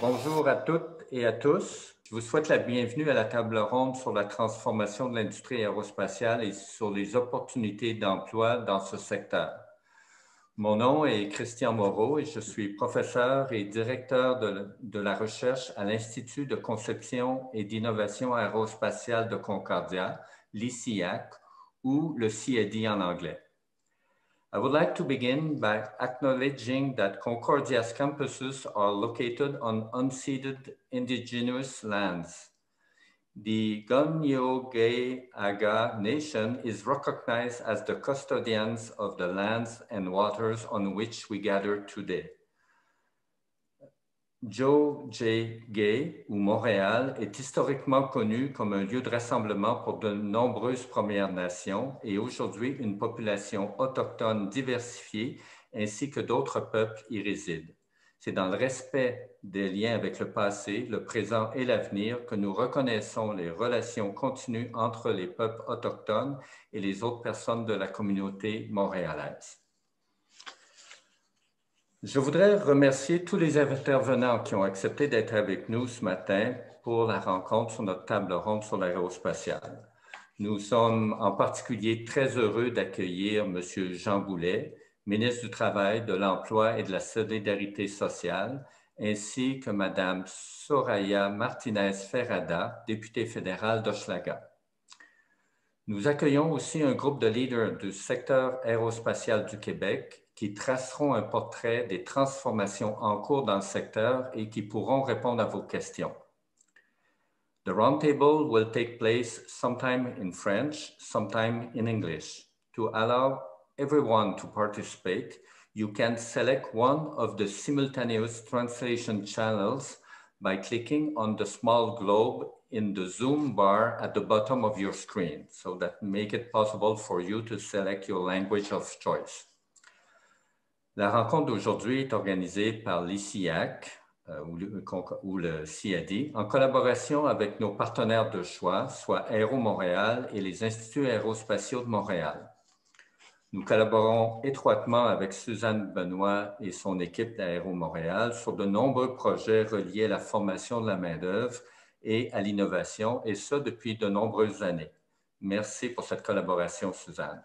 Bonjour à toutes et à tous. Je vous souhaite la bienvenue à la table ronde sur la transformation de l'industrie aérospatiale et sur les opportunités d'emploi dans ce secteur. Mon nom est Christian Moreau et je suis professeur et directeur de, la recherche à l'Institut de conception et d'innovation aérospatiale de Concordia, l'ICIAC, ou le CIAD en anglais. I would like to begin by acknowledging that Concordia's campuses are located on unceded indigenous lands. The Aga Nation is recognized as the custodians of the lands and waters on which we gather today. Joe J. Gay ou Montréal est historiquement connu comme un lieu de rassemblement pour de nombreuses Premières Nations et aujourd'hui une population autochtone diversifiée ainsi que d'autres peuples y résident. C'est dans le respect des liens avec le passé, le présent et l'avenir que nous reconnaissons les relations continues entre les peuples autochtones et les autres personnes de la communauté montréalaise. Je voudrais remercier tous les intervenants qui ont accepté d'être avec nous ce matin pour la rencontre sur notre table ronde sur l'aérospatiale. Nous sommes en particulier très heureux d'accueillir M. Jean Boulet, ministre du Travail, de l'Emploi et de la Solidarité sociale, ainsi que Mme Soraya Martinez Ferrada, députée fédérale d'Hochelaga. Nous accueillons aussi un groupe de leaders du secteur aérospatial du Québec qui traceront un portrait des transformations en cours dans le secteur et qui pourront répondre à vos questions. The roundtable will take place sometime in French, sometime in English. To allow everyone to participate, you can select one of the simultaneous translation channels by clicking on the small globe in the Zoom bar at the bottom of your screen, so that make it possible for you to select your language of choice. La rencontre d'aujourd'hui est organisée par l'ICIAC euh, ou, le, ou, en collaboration avec nos partenaires de choix, soit Aéro Montréal et les Instituts aérospatiaux de Montréal. Nous collaborons étroitement avec Suzanne Benoît et son équipe d'Aéro Montréal sur de nombreux projets reliés à la formation de la main-d'œuvre et à l'innovation, et ce depuis de nombreuses années. Merci pour cette collaboration, Suzanne.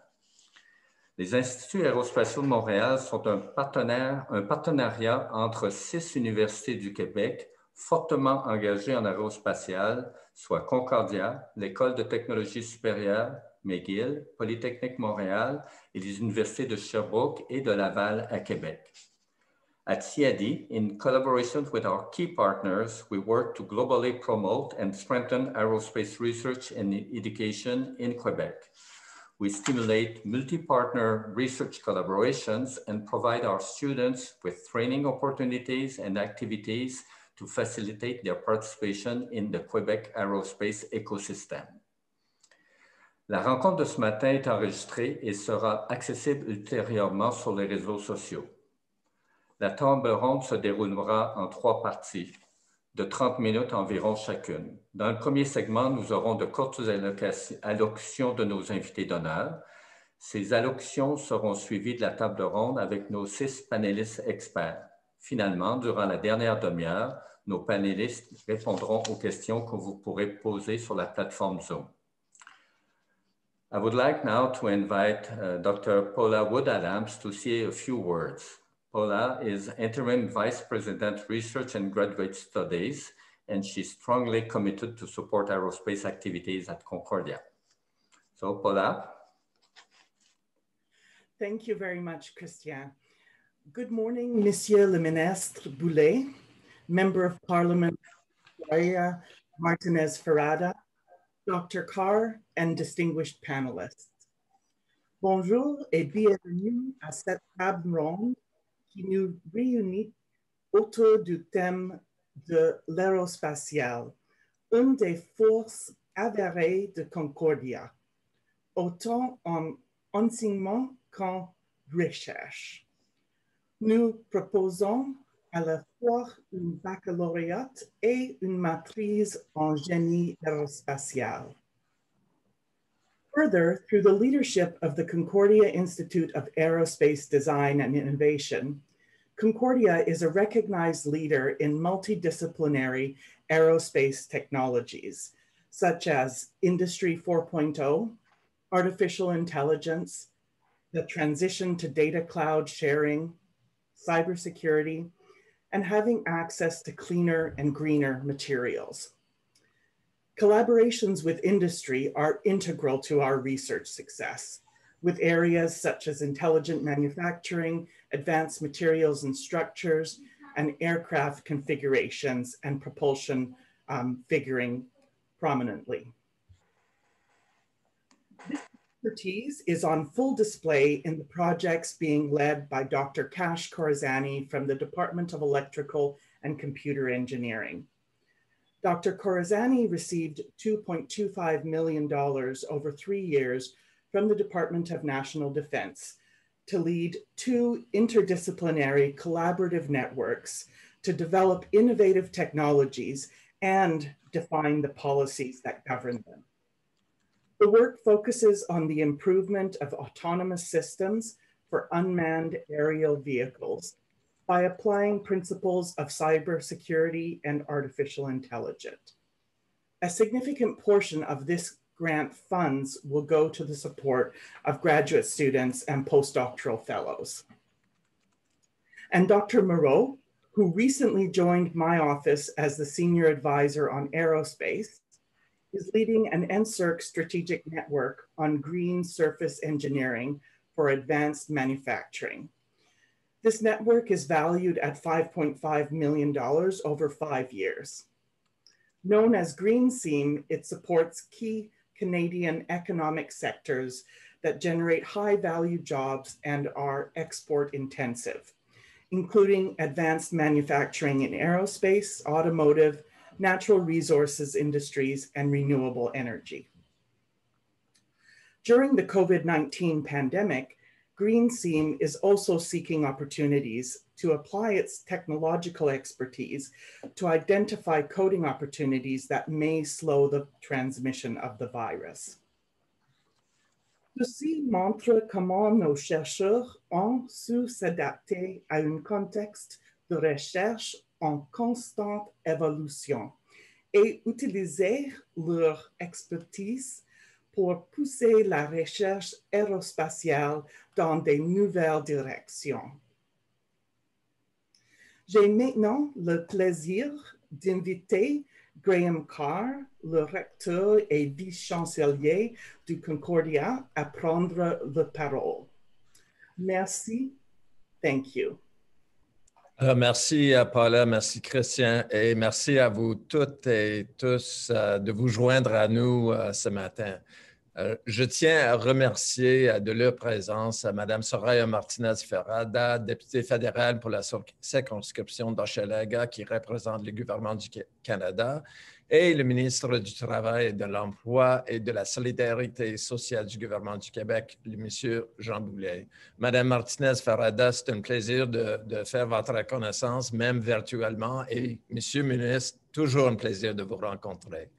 Les Instituts aérospatiaux de Montréal sont un, partenaire, partenariat entre six universités du Québec fortement engagées en aérospatial, soit Concordia, l'École de technologie supérieure, McGill, Polytechnique Montréal et les universités de Sherbrooke et de Laval à Québec. At CIAD, in collaboration with our key partners, we work to globally promote and strengthen aerospace research and education in Quebec. We stimulate multi-partner research collaborations and provide our students with training opportunities and activities to facilitate their participation in the Quebec aerospace ecosystem. La rencontre de ce matin est enregistrée et sera accessible ultérieurement sur les réseaux sociaux. La table ronde se déroulera en trois parties de 30 minutes environ chacune. Dans le premier segment, nous aurons de courtes allocutions de nos invités d'honneur. Ces allocutions seront suivies de la table ronde avec nos six panélistes experts. Finalement, durant la dernière demi-heure, nos panélistes répondront aux questions que vous pourrez poser sur la plateforme Zoom. I would like now to invite uh, Dr. Paula Wood-Adams to say a few words. Paula is Interim Vice President Research and Graduate Studies, and she's strongly committed to support aerospace activities at Concordia. So Paula. Thank you very much, Christian. Good morning, Monsieur le Ministre Boulet, Member of Parliament, Maria Martinez Ferrada, Dr. Carr, and distinguished panelists. Bonjour et bienvenue à cette table ronde qui nous réunit autour du thème de l'aérospatial, une des forces avérées de Concordia, autant en enseignement qu'en recherche. Nous proposons à la fois une baccalauréat et une maîtrise en génie aérospatial. Further, through the leadership of the Concordia Institute of Aerospace Design and Innovation, Concordia is a recognized leader in multidisciplinary aerospace technologies, such as Industry 4.0, artificial intelligence, the transition to data cloud sharing, cybersecurity, and having access to cleaner and greener materials. Collaborations with industry are integral to our research success, with areas such as intelligent manufacturing, advanced materials and structures, and aircraft configurations and propulsion um, figuring prominently. This expertise is on full display in the projects being led by Dr. Kash Corazani from the Department of Electrical and Computer Engineering. Dr. Corazani received $2.25 million over three years from the Department of National Defense to lead two interdisciplinary collaborative networks to develop innovative technologies and define the policies that govern them. The work focuses on the improvement of autonomous systems for unmanned aerial vehicles by applying principles of cybersecurity and artificial intelligence. A significant portion of this grant funds will go to the support of graduate students and postdoctoral fellows. And Dr. Moreau, who recently joined my office as the senior advisor on aerospace, is leading an NSERC strategic network on green surface engineering for advanced manufacturing. This network is valued at $5.5 million over five years. Known as Green Seam, it supports key Canadian economic sectors that generate high value jobs and are export intensive, including advanced manufacturing in aerospace, automotive, natural resources industries, and renewable energy. During the COVID-19 pandemic, Green Seam is also seeking opportunities to apply its technological expertise to identify coding opportunities that may slow the transmission of the virus. Ceci montre comment nos chercheurs ont su s'adapter à un contexte de recherche en constante évolution et utiliser leur expertise pour pousser la recherche aérospatiale dans de nouvelles directions. J'ai maintenant le plaisir d'inviter Graham Carr, le recteur et vice-chancelier du Concordia, à prendre la parole. Merci. Thank you. Alors, merci à Paula, merci Christian et merci à vous toutes et tous uh, de vous joindre à nous uh, ce matin. Euh, je tiens à remercier de leur présence Mme Soraya Martinez-Ferrada, députée fédérale pour la circonscription d'Hochelaga, qui représente le gouvernement du Canada, et le ministre du Travail de l'Emploi et de la Solidarité sociale du gouvernement du Québec, le monsieur Jean Boulet. Madame Martinez-Ferrada, c'est un plaisir de, de, faire votre connaissance, même virtuellement, et monsieur le ministre, toujours un plaisir de vous rencontrer.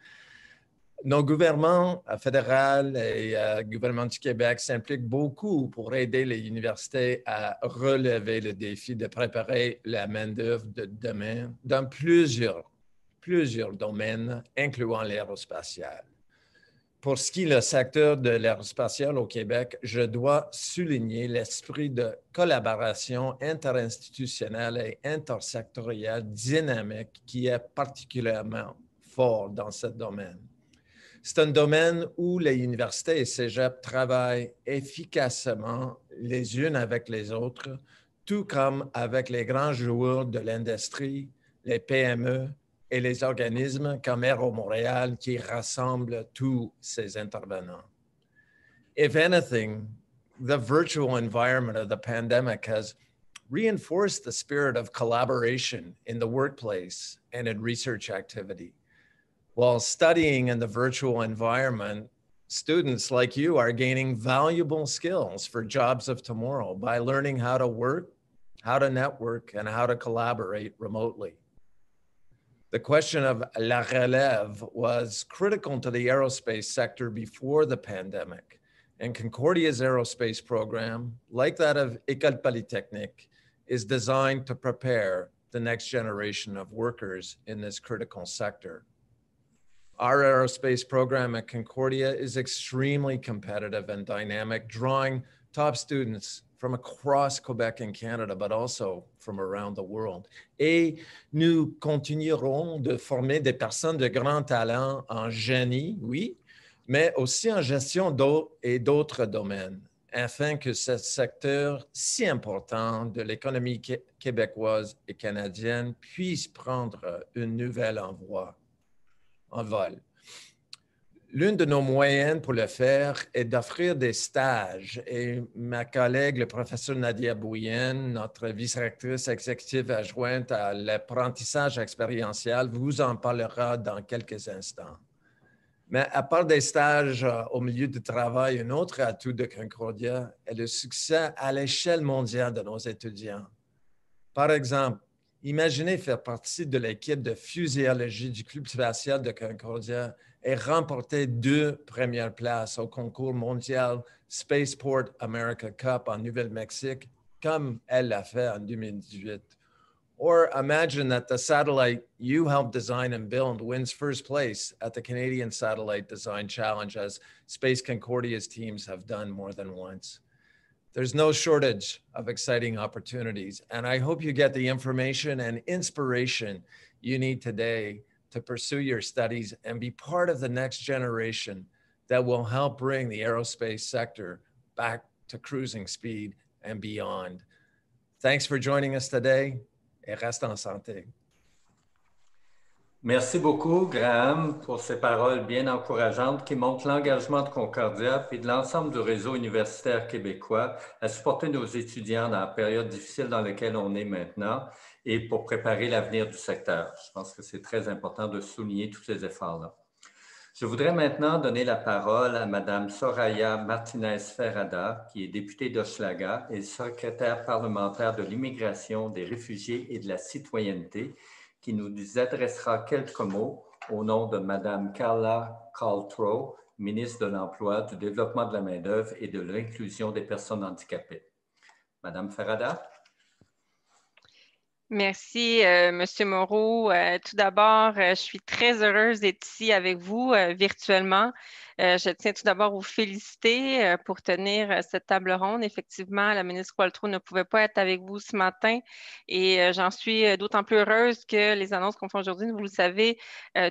Nos gouvernements euh, fédéral et le euh, gouvernement du Québec s'impliquent beaucoup pour aider les universités à relever le défi de préparer la main-d'œuvre de demain dans plusieurs, plusieurs domaines, incluant l'aérospatial. Pour ce qui est le secteur de l'aérospatial au Québec, je dois souligner l'esprit de collaboration interinstitutionnelle et intersectorielle dynamique qui est particulièrement fort dans ce domaine. C'est un domaine où les universités et cégep travaillent efficacement les unes avec les autres, tout comme avec les grands joueurs de l'industrie, les PME et les organismes comme Aero Montréal qui rassemblent tous ces intervenants. If anything, the virtual environment of the pandemic has reinforced the spirit of collaboration in the workplace and in research activity. While studying in the virtual environment, students like you are gaining valuable skills for jobs of tomorrow by learning how to work, how to network, and how to collaborate remotely. The question of la relève was critical to the aerospace sector before the pandemic. And Concordia's aerospace program, like that of École Polytechnique, is designed to prepare the next generation of workers in this critical sector. Our aerospace program at Concordia is extremely competitive and dynamic, drawing top students from across Quebec and Canada, but also from around the world. Et nous continuerons de former des personnes de grand talent en génie, oui, mais aussi en gestion d'eau et d'autres domaines, afin que ce secteur si important de l'économie québécoise et canadienne puisse prendre une nouvelle envoi en vol. L'une de nos moyennes pour le faire est d'offrir des stages et ma collègue, le professeur Nadia Bouyen, notre vice-rectrice exécutive adjointe à l'apprentissage expérientiel, vous en parlera dans quelques instants. Mais à part des stages euh, au milieu du travail, un autre atout de Concordia est le succès à l'échelle mondiale de nos étudiants. Par exemple, imaginez faire partie de l'équipe de fusiologie du Club spatial de Concordia et remporté deux premières places au concours mondial Spaceport America Cup en Nouvelle-Mexique, comme elle l'a fait en 2018. Or imagine that the satellite you helped design and build wins first place at the Canadian Satellite Design Challenge, as Space Concordia's teams have done more than once. There's no shortage of exciting opportunities, and I hope you get the information and inspiration you need today to pursue your studies and be part of the next generation that will help bring the aerospace sector back to cruising speed and beyond. Thanks for joining us today et reste en santé. Merci beaucoup, Graham, pour ces paroles bien encourageantes qui montrent l'engagement de Concordia et de l'ensemble du réseau universitaire québécois à supporter nos étudiants dans la période difficile dans laquelle on est maintenant et pour préparer l'avenir du secteur. Je pense que c'est très important de souligner tous ces efforts-là. Je voudrais maintenant donner la parole à Mme Soraya Martinez-Ferrada, qui est députée d'Hochelaga et secrétaire parlementaire de l'immigration, des réfugiés et de la citoyenneté, qui nous adressera quelques mots au nom de Mme Carla Caltrow, ministre de l'Emploi, du Développement de la main-d'œuvre et de l'inclusion des personnes handicapées. Madame Ferrada? Merci, euh, Monsieur Moreau. Euh, tout d'abord, euh, je suis très heureuse d'être ici avec vous virtuellement. Euh, je tiens tout d'abord à vous féliciter euh, pour tenir euh, cette table ronde. Effectivement, la ministre Waltro ne pouvait pas être avec vous ce matin et j'en suis d'autant plus heureuse que les annonces qu'on fait aujourd'hui, vous le savez,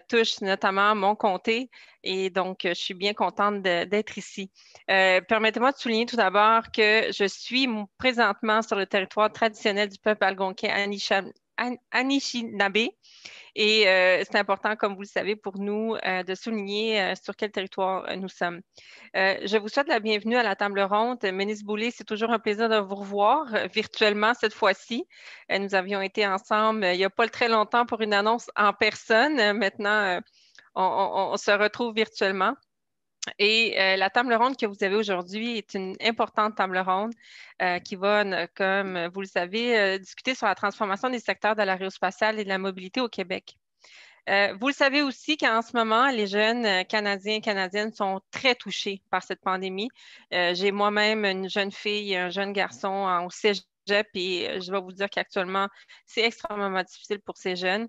touchent notamment mon comté et donc je suis bien contente d'être ici. Permettez-moi de souligner tout d'abord que je suis présentement sur le territoire traditionnel du peuple algonquin Anishinaabe et euh, c'est important, comme vous le savez, pour nous euh, de souligner euh, sur quel territoire nous sommes. je vous souhaite la bienvenue à la table ronde. Ménis Boulay, c'est toujours un plaisir de vous revoir virtuellement cette fois-ci. nous avions été ensemble il n'y a pas très longtemps pour une annonce en personne. maintenant, on, se retrouve virtuellement. Et euh, la table ronde que vous avez aujourd'hui est une importante table ronde euh, qui va, comme vous le savez, euh, discuter sur la transformation des secteurs de l'aérospatiale et de la mobilité au Québec. vous le savez aussi qu'en ce moment, les jeunes Canadiens et Canadiennes sont très touchés par cette pandémie. J'ai moi-même une jeune fille et un jeune garçon au cégep et je vais vous dire qu'actuellement, c'est extrêmement difficile pour ces jeunes.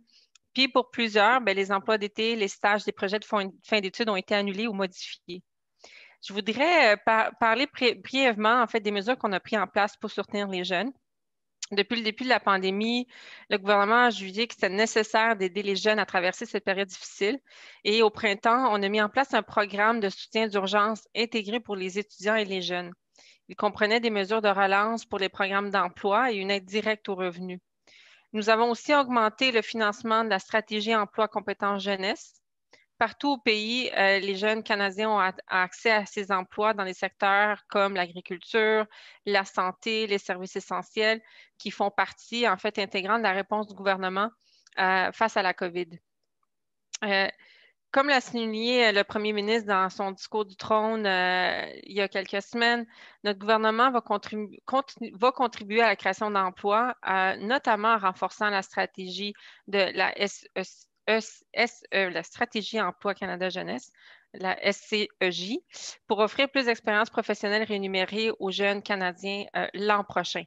Puis pour plusieurs, ben, les emplois d'été, les stages, des projets de fin d'études ont été annulés ou modifiés. Je voudrais euh, parler brièvement en fait des mesures qu'on a prises en place pour soutenir les jeunes. Depuis le début de la pandémie, le gouvernement a jugé que c'était nécessaire d'aider les jeunes à traverser cette période difficile. Et au printemps, on a mis en place un programme de soutien d'urgence intégré pour les étudiants et les jeunes. Il comprenait des mesures de relance pour les programmes d'emploi et une aide directe aux revenus. Nous avons aussi augmenté le financement de la stratégie emploi compétences jeunesse. Partout au pays, euh, les jeunes Canadiens ont accès à ces emplois dans les secteurs comme l'agriculture, la santé, les services essentiels, qui font partie, en fait, intégrante de la réponse du gouvernement euh, face à la COVID. Euh, comme l'a souligné euh, le premier ministre dans son discours du trône euh, il y a quelques semaines, notre gouvernement va, contribuer à la création d'emplois, notamment en renforçant la stratégie de la SE, e, la stratégie Emploi Canada Jeunesse, la SCEJ, pour offrir plus d'expériences professionnelles rémunérées aux jeunes Canadiens euh, l'an prochain.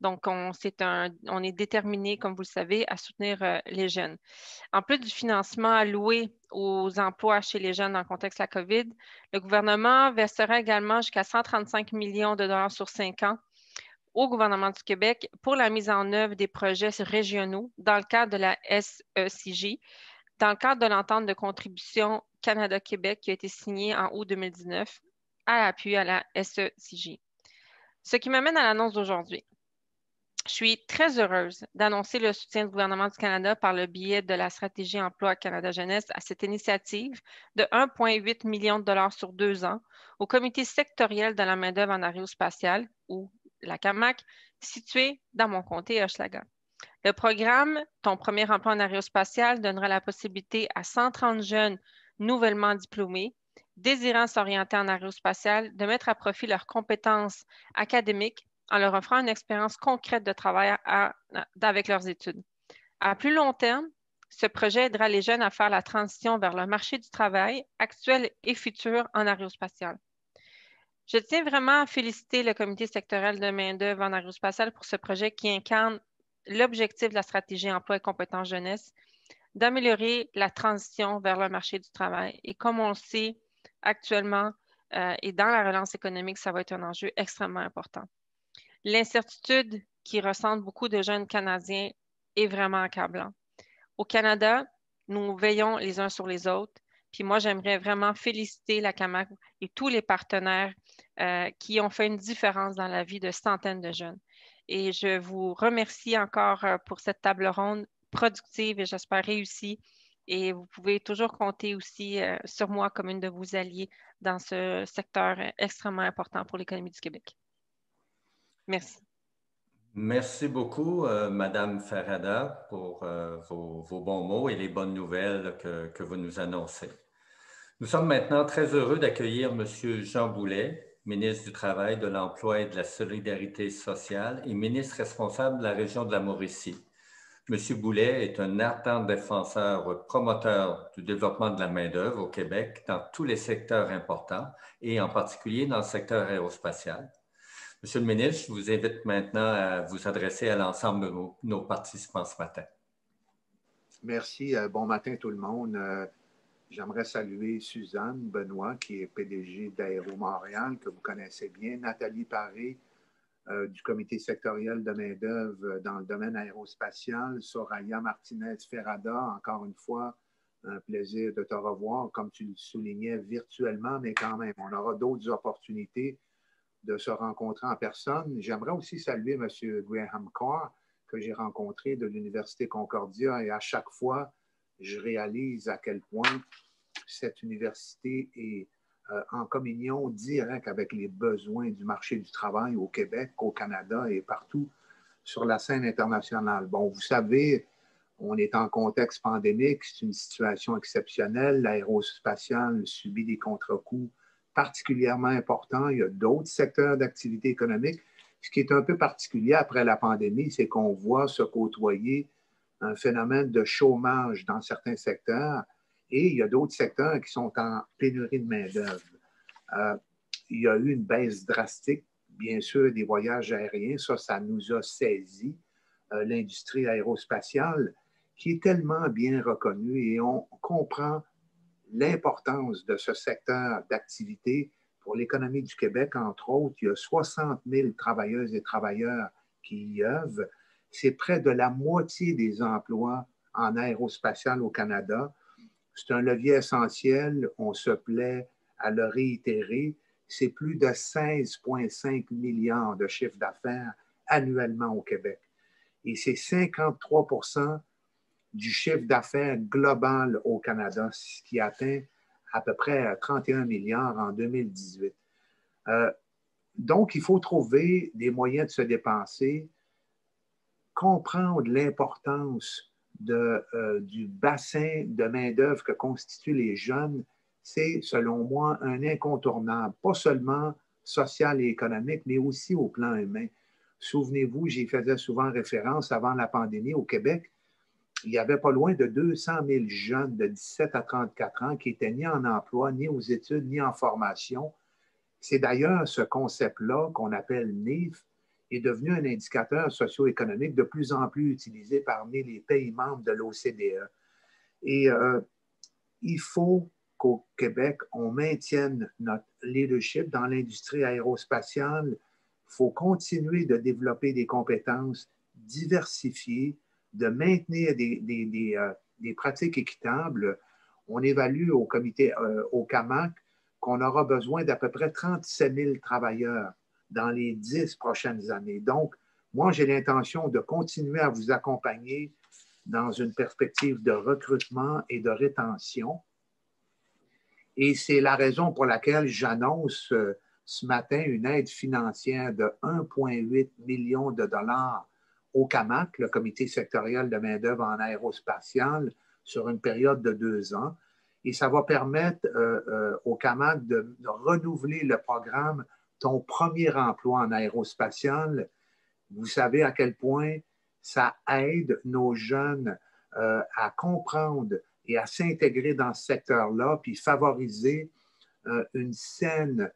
Donc, on, est, déterminé, comme vous le savez, à soutenir euh, les jeunes. En plus du financement alloué aux emplois chez les jeunes dans le contexte de la COVID, le gouvernement versera également jusqu'à 135 millions de dollars sur cinq ans au gouvernement du Québec pour la mise en œuvre des projets régionaux dans le cadre de la SECJ, dans le cadre de l'entente de contribution Canada-Québec qui a été signée en août 2019 à l'appui à la SECJ. Ce qui m'amène à l'annonce d'aujourd'hui. Je suis très heureuse d'annoncer le soutien du gouvernement du Canada par le biais de la stratégie emploi Canada Jeunesse à cette initiative de 1,8 million de dollars sur deux ans au comité sectoriel de la main-d'œuvre en aérospatiale, ou la CAMAC, situé dans mon comté Hochelaga. Le programme Ton premier emploi en aérospatiale donnera la possibilité à 130 jeunes nouvellement diplômés désirant s'orienter en aérospatiale de mettre à profit leurs compétences académiques en leur offrant une expérience concrète de travail avec leurs études. À plus long terme, ce projet aidera les jeunes à faire la transition vers le marché du travail actuel et futur en aérospatial. Je tiens vraiment à féliciter le comité sectoriel de main-d'œuvre en aérospatial pour ce projet qui incarne l'objectif de la stratégie emploi et compétences jeunesse d'améliorer la transition vers le marché du travail. Et comme on le sait actuellement euh, et dans la relance économique, ça va être un enjeu extrêmement important. L'incertitude qui ressentent beaucoup de jeunes Canadiens est vraiment accablant. Au Canada, nous veillons les uns sur les autres. Puis moi, j'aimerais vraiment féliciter la CAMAC et tous les partenaires euh, qui ont fait une différence dans la vie de centaines de jeunes. Et je vous remercie encore euh, pour cette table ronde productive et j'espère réussie. Et vous pouvez toujours compter aussi euh, sur moi comme une de vos alliés dans ce secteur extrêmement important pour l'économie du Québec. Merci. Merci beaucoup, euh, Madame Farada, pour euh, vos, bons mots et les bonnes nouvelles que, vous nous annoncez. Nous sommes maintenant très heureux d'accueillir Monsieur Jean Boulet, ministre du Travail, de l'Emploi et de la Solidarité sociale et ministre responsable de la région de la Mauricie. Monsieur Boulet est un ardent défenseur promoteur du développement de la main-d'œuvre au Québec dans tous les secteurs importants et en particulier dans le secteur aérospatial. Monsieur le ministre, je vous invite maintenant à vous adresser à l'ensemble de nos, participants ce matin. Merci. Euh, bon matin tout le monde. Euh, j'aimerais saluer Suzanne Benoît, qui est PDG d'Aéro Montréal, que vous connaissez bien, Nathalie Paré, euh, du comité sectoriel de main-d'œuvre dans le domaine aérospatial, Soraya Martinez-Ferrada, encore une fois, un plaisir de te revoir, comme tu le soulignais, virtuellement, mais quand même, on aura d'autres opportunités de se rencontrer en personne. J'aimerais aussi saluer M. Graham Carr, que j'ai rencontré de l'Université Concordia, et à chaque fois, je réalise à quel point cette université est euh, en communion directe avec les besoins du marché du travail au Québec, au Canada et partout sur la scène internationale. Bon, vous savez, on est en contexte pandémique, c'est une situation exceptionnelle. L'aérospatiale subit des contre-coups particulièrement important. Il y a d'autres secteurs d'activité économique. Ce qui est un peu particulier après la pandémie, c'est qu'on voit se côtoyer un phénomène de chômage dans certains secteurs et il y a d'autres secteurs qui sont en pénurie de main-d'œuvre. Euh, il y a eu une baisse drastique, bien sûr, des voyages aériens. Ça, ça nous a saisi. Euh, l'industrie aérospatiale, qui est tellement bien reconnue et on comprend l'importance de ce secteur d'activité pour l'économie du Québec, entre autres. Il y a 60 000 travailleuses et travailleurs qui y œuvrent. C'est près de la moitié des emplois en aérospatial au Canada. C'est un levier essentiel. On se plaît à le réitérer. C'est plus de 16,5 milliards de chiffre d'affaires annuellement au Québec. Et c'est 53 du chiffre d'affaires global au Canada, ce qui atteint à peu près 31 milliards en 2018. Euh, donc, il faut trouver des moyens de se dépenser, comprendre l'importance euh, du bassin de main-d'œuvre que constituent les jeunes, c'est, selon moi, un incontournable, pas seulement social et économique, mais aussi au plan humain. Souvenez-vous, j'y faisais souvent référence avant la pandémie au Québec il y avait pas loin de 200 000 jeunes de 17 à 34 ans qui étaient ni en emploi, ni aux études, ni en formation. C'est d'ailleurs ce concept-là qu'on appelle NIF est devenu un indicateur socio-économique de plus en plus utilisé parmi les pays membres de l'OCDE. Et euh, il faut qu'au Québec, on maintienne notre leadership dans l'industrie aérospatiale. Il faut continuer de développer des compétences diversifiées, de maintenir des, des, euh, pratiques équitables. On évalue au comité, euh, au CAMAC, qu'on aura besoin d'à peu près 37 000 travailleurs dans les dix prochaines années. Donc, moi, j'ai l'intention de continuer à vous accompagner dans une perspective de recrutement et de rétention. Et c'est la raison pour laquelle j'annonce euh, ce matin une aide financière de 1,8 million de dollars au CAMAC, le Comité sectoriel de main-d'œuvre en aérospatiale, sur une période de deux ans. Et ça va permettre euh, euh, au CAMAC de renouveler le programme ton premier emploi en aérospatial, vous savez à quel point ça aide nos jeunes euh, à comprendre et à s'intégrer dans ce secteur-là, puis favoriser une saine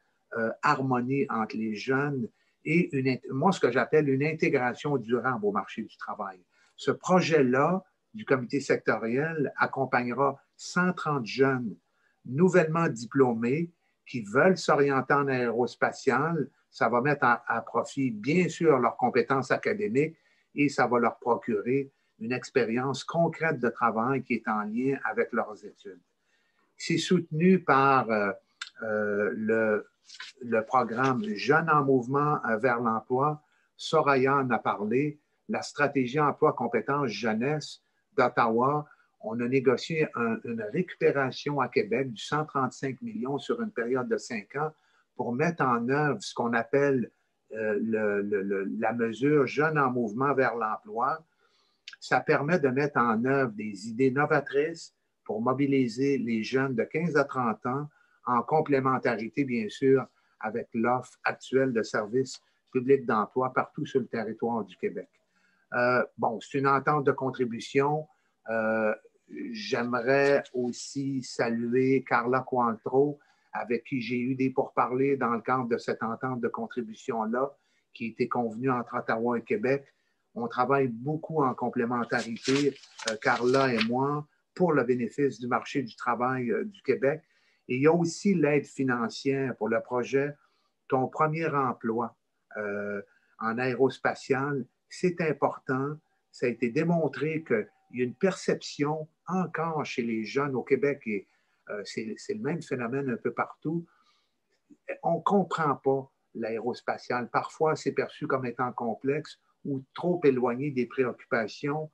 harmonie entre les jeunes et une, moi, ce que j'appelle une intégration durable au marché du travail. Ce projet-là du comité sectoriel accompagnera 130 jeunes nouvellement diplômés qui veulent s'orienter en aérospatial, ça va mettre à, profit, bien sûr, leurs compétences académiques et ça va leur procurer une expérience concrète de travail qui est en lien avec leurs études. C'est soutenu par euh, le, le, programme Jeunes en mouvement vers l'emploi. Soraya en a parlé. La stratégie emploi-compétences jeunesse d'Ottawa on a négocié une récupération à Québec du 135 millions sur une période de cinq ans pour mettre en œuvre ce qu'on appelle euh, la mesure Jeunes en mouvement vers l'emploi. Ça permet de mettre en œuvre des idées novatrices pour mobiliser les jeunes de 15 à 30 ans en complémentarité, bien sûr, avec l'offre actuelle de services publics d'emploi partout sur le territoire du Québec. Euh, bon, c'est une entente de contribution. Euh, J'aimerais aussi saluer Carla Cointreau, avec qui j'ai eu des pourparlers dans le cadre de cette entente de contribution-là, qui était convenue entre Ottawa et Québec. On travaille beaucoup en complémentarité, euh, Carla et moi, pour le bénéfice du marché du travail du Québec. Il y a aussi l'aide financière pour le projet Ton premier emploi euh, en aérospatial. C'est important. Ça a été démontré qu'il y a une perception encore chez les jeunes au Québec, et euh, c'est le même phénomène un peu partout, on ne comprend pas l'aérospatial. Parfois, c'est perçu comme étant complexe ou trop éloigné des préoccupations.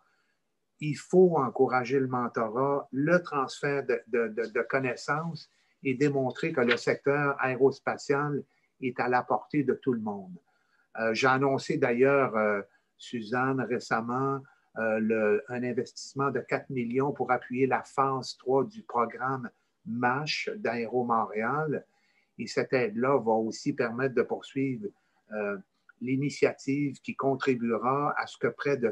Il faut encourager le mentorat, le transfert de, connaissances et démontrer que le secteur aérospatial est à la portée de tout le monde. Euh, j'ai annoncé d'ailleurs, euh, Suzanne, récemment, euh, un investissement de 4 millions pour appuyer la phase 3 du programme MASH d'Aéro Montréal. Et cette aide-là va aussi permettre de poursuivre l'initiative qui contribuera à ce que près de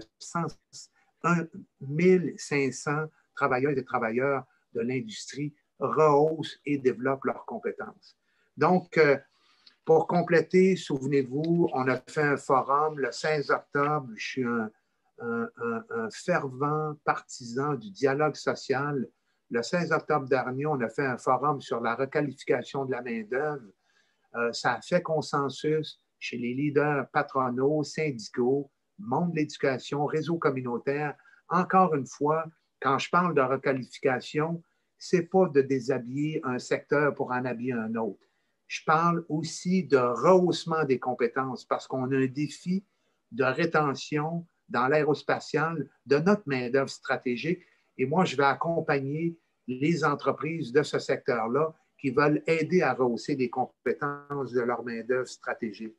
1, 1500 travailleuses et travailleurs de l'industrie rehaussent et développent leurs compétences. Donc, euh, pour compléter, souvenez-vous, on a fait un forum le 16 octobre. Je suis un, fervent partisan du dialogue social. Le 16 octobre dernier, on a fait un forum sur la requalification de la main-d'œuvre. Euh, ça a fait consensus chez les leaders patronaux, syndicaux, monde de l'éducation, réseau communautaire. Encore une fois, quand je parle de requalification, ce n'est pas de déshabiller un secteur pour en habiller un autre. Je parle aussi de rehaussement des compétences parce qu'on a un défi de rétention dans l'aérospatial de notre main-d'œuvre stratégique. Et moi, je vais accompagner les entreprises de ce secteur-là qui veulent aider à rehausser les compétences de leur main-d'œuvre stratégique.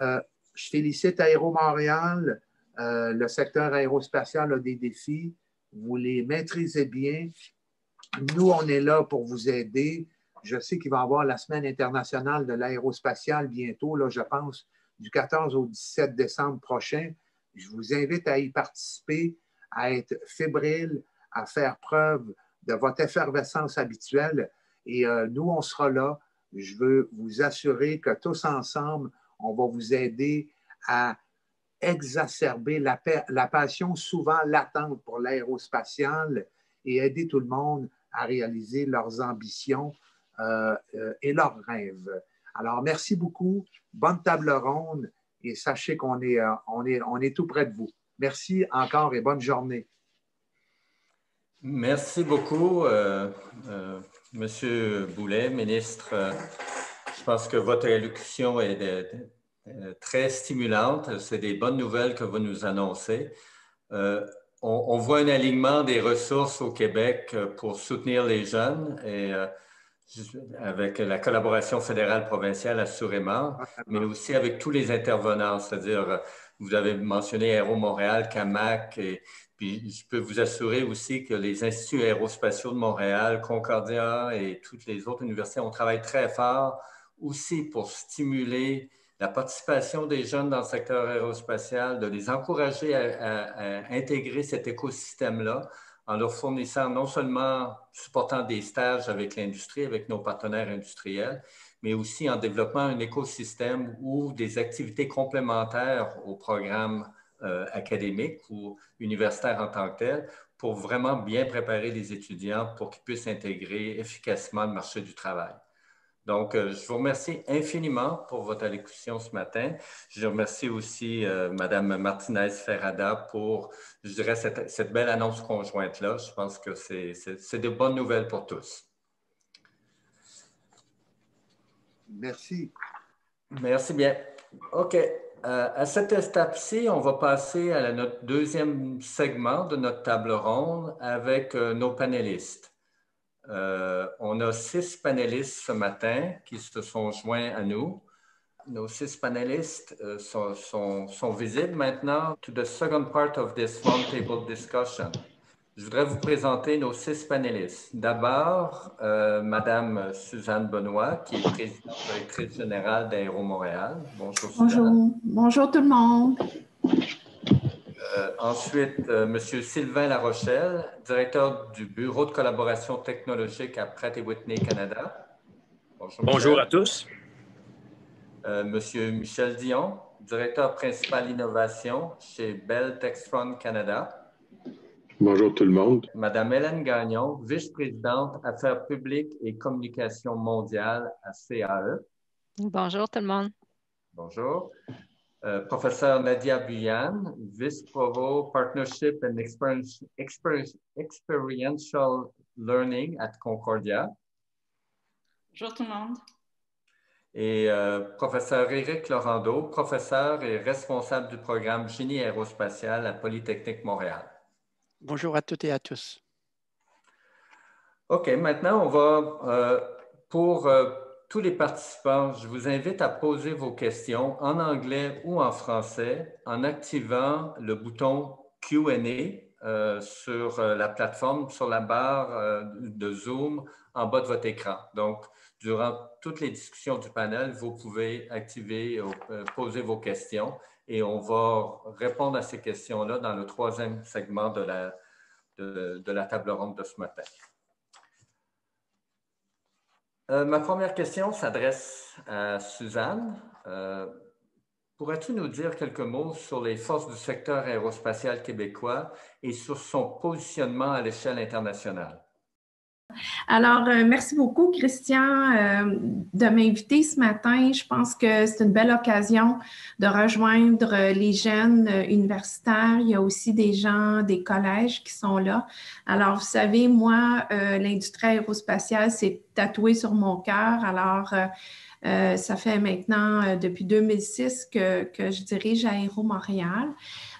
Euh, je félicite Aéro Montréal. Euh, le secteur aérospatial a des défis. Vous les maîtrisez bien. Nous, on est là pour vous aider. Je sais qu'il va y avoir la Semaine internationale de l'aérospatial bientôt, là, je pense, du 14 au 17 décembre prochain. Je vous invite à y participer, à être fébrile, à faire preuve de votre effervescence habituelle. Et euh, nous, on sera là. Je veux vous assurer que tous ensemble, on va vous aider à exacerber la, la passion souvent latente pour l'aérospatial et aider tout le monde à réaliser leurs ambitions euh, euh, et leurs rêves. Alors, merci beaucoup. Bonne table ronde et sachez qu'on est, euh, on est, on est tout près de vous. Merci encore et bonne journée. Merci beaucoup, Monsieur Boulet, ministre. je pense que votre élocution est très stimulante. C'est des bonnes nouvelles que vous nous annoncez. On, voit un alignement des ressources au Québec pour soutenir les jeunes et avec la collaboration fédérale provinciale assurément, mais aussi avec tous les intervenants, c'est-à-dire, vous avez mentionné Aéro Montréal, CAMAC, et puis je peux vous assurer aussi que les instituts aérospatiaux de Montréal, Concordia et toutes les autres universités, on travaille très fort aussi pour stimuler la participation des jeunes dans le secteur aérospatial, de les encourager à intégrer cet écosystème-là en leur fournissant non seulement supportant des stages avec l'industrie, avec nos partenaires industriels, mais aussi en développant un écosystème ou des activités complémentaires au programme euh, académique ou universitaire en tant que tel pour vraiment bien préparer les étudiants pour qu'ils puissent intégrer efficacement le marché du travail. Donc, euh, je vous remercie infiniment pour votre allocution ce matin. Je remercie aussi euh, Mme Martinez Ferrada pour, je dirais, cette, belle annonce conjointe-là. Je pense que c'est de bonnes nouvelles pour tous. Merci. Merci bien. OK. Euh, à cette étape-ci, on va passer à notre deuxième segment de notre table ronde avec nos panélistes. Euh, on a six panélistes ce matin qui se sont joints à nous. Nos six panélistes euh, sont, visibles maintenant. To the second part of this roundtable discussion. Je voudrais vous présenter nos six panélistes. D'abord, euh, Madame Suzanne Benoît, qui est présidente directrice générale d'Aéro Montréal. Bonjour, Bonjour. Bonjour tout le monde. Euh, ensuite, euh, M. Sylvain Larochelle, directeur du Bureau de collaboration technologique à Pratt Whitney Canada. Bonjour, Bonjour à tous. Euh, M. Michel Dion, directeur principal innovation chez Bell Textron Canada. Bonjour tout le monde. Madame Hélène Gagnon, vice-présidente Affaires publiques et communications mondiales à CAE. Bonjour tout le monde. Bonjour. Euh, professeur Nadia Buyan, Vice Provost Partnership and Experiential Learning at Concordia. Bonjour tout le monde. Et euh, professeur Éric Laurando, professeur et responsable du programme Génie aérospatial à Polytechnique Montréal. Bonjour à toutes et à tous. OK, maintenant, on va, euh, pour tous les participants, je vous invite à poser vos questions en anglais ou en français en activant le bouton QA euh, sur euh, la plateforme, sur la barre euh, de Zoom en bas de votre écran. Donc, durant toutes les discussions du panel, vous pouvez activer, poser vos questions et on va répondre à ces questions-là dans le troisième segment de la, de la table ronde de ce matin. Euh, ma première question s'adresse à Suzanne. Euh, pourrais-tu nous dire quelques mots sur les forces du secteur aérospatial québécois et sur son positionnement à l'échelle internationale? Alors, euh, merci beaucoup, Christian, euh, de m'inviter ce matin. Je pense que c'est une belle occasion de rejoindre les jeunes universitaires. Il y a aussi des gens des collèges qui sont là. Alors, vous savez, moi, euh, l'industrie aérospatiale, c'est tatoué sur mon cœur. Alors, ça fait maintenant depuis 2006 que, je dirige Aéro Montréal.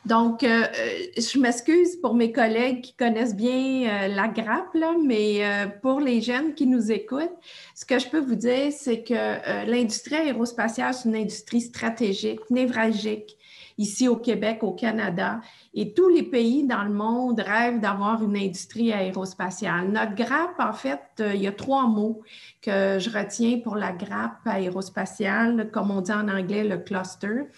Donc, euh, euh, je m'excuse pour mes collègues qui connaissent bien euh, la grappe, mais pour les jeunes qui nous écoutent, ce que je peux vous dire, c'est que l'industrie aérospatiale, c'est une industrie stratégique, névralgique, ici au Québec, au Canada, et tous les pays dans le monde rêvent d'avoir une industrie aérospatiale. Notre grappe, en fait, il y a trois mots que je retiens pour la grappe aérospatiale, comme on dit en anglais, le cluster.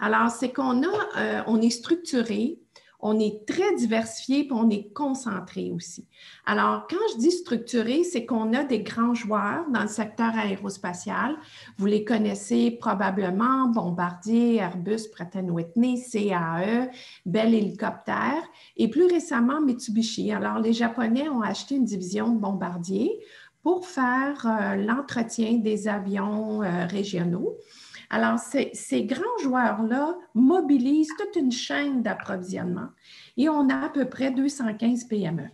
Alors, c'est qu'on a, euh, on est structuré, on est très diversifié, puis on est concentré aussi. Alors, quand je dis structuré, c'est qu'on a des grands joueurs dans le secteur aérospatial. Vous les connaissez probablement, Bombardier, Airbus, Pratt Whitney, CAE, Bell Hélicoptère et plus récemment Mitsubishi. Alors, les Japonais ont acheté une division de Bombardier pour faire euh, l'entretien des avions euh, régionaux. Alors, ces, grands joueurs-là mobilisent toute une chaîne d'approvisionnement et on a à peu près 215 PME.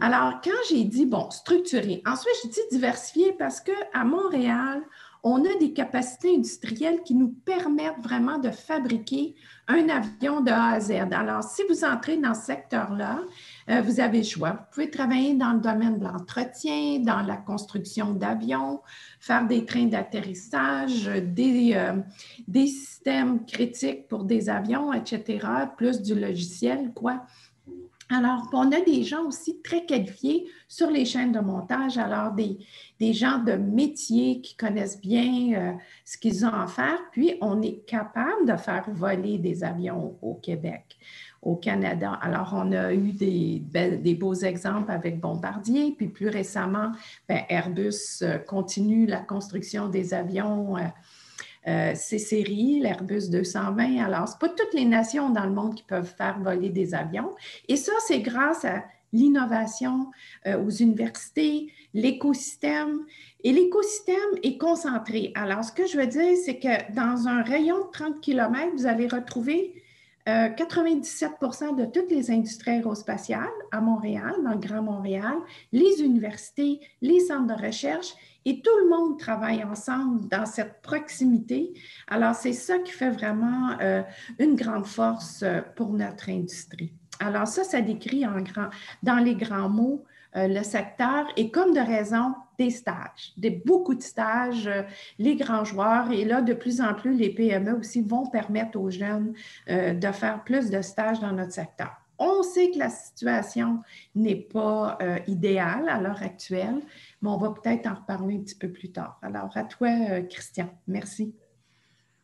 Alors, quand j'ai dit, bon, structuré, ensuite, j'ai dit diversifié parce qu'à Montréal, on a des capacités industrielles qui nous permettent vraiment de fabriquer un avion de A à Z. Alors, si vous entrez dans ce secteur-là, euh, vous avez le choix. Vous pouvez travailler dans le domaine de l'entretien, dans la construction d'avions, faire des trains d'atterrissage, des, euh, systèmes critiques pour des avions, etc., plus du logiciel. Alors, on a des gens aussi très qualifiés sur les chaînes de montage, alors des, gens de métier qui connaissent bien euh, ce qu'ils ont à faire, puis on est capable de faire voler des avions au Québec, au Canada. Alors, on a eu des, beaux exemples avec Bombardier, puis plus récemment, ben, Airbus euh, continue la construction des avions. Euh, euh, ces séries, l'Airbus 220. Alors, ce pas toutes les nations dans le monde qui peuvent faire voler des avions. Et ça, c'est grâce à l'innovation euh, aux universités, l'écosystème. Et l'écosystème est concentré. Alors, ce que je veux dire, c'est que dans un rayon de 30 km, vous allez retrouver 97% euh, de toutes les industries aérospatiales à Montréal, dans le Grand Montréal, les universités, les centres de recherche et tout le monde travaille ensemble dans cette proximité. Alors, c'est ça qui fait vraiment euh, une grande force euh, pour notre industrie. Alors, ça, ça décrit en grand, dans les grands mots euh, le secteur et comme de raison, des stages, des, beaucoup de stages, les grands joueurs. Et là, de plus en plus, les PME aussi vont permettre aux jeunes de faire plus de stages dans notre secteur. On sait que la situation n'est pas idéale à l'heure actuelle, mais on va peut-être en reparler un petit peu plus tard. Alors, à toi, euh, Christian. Merci.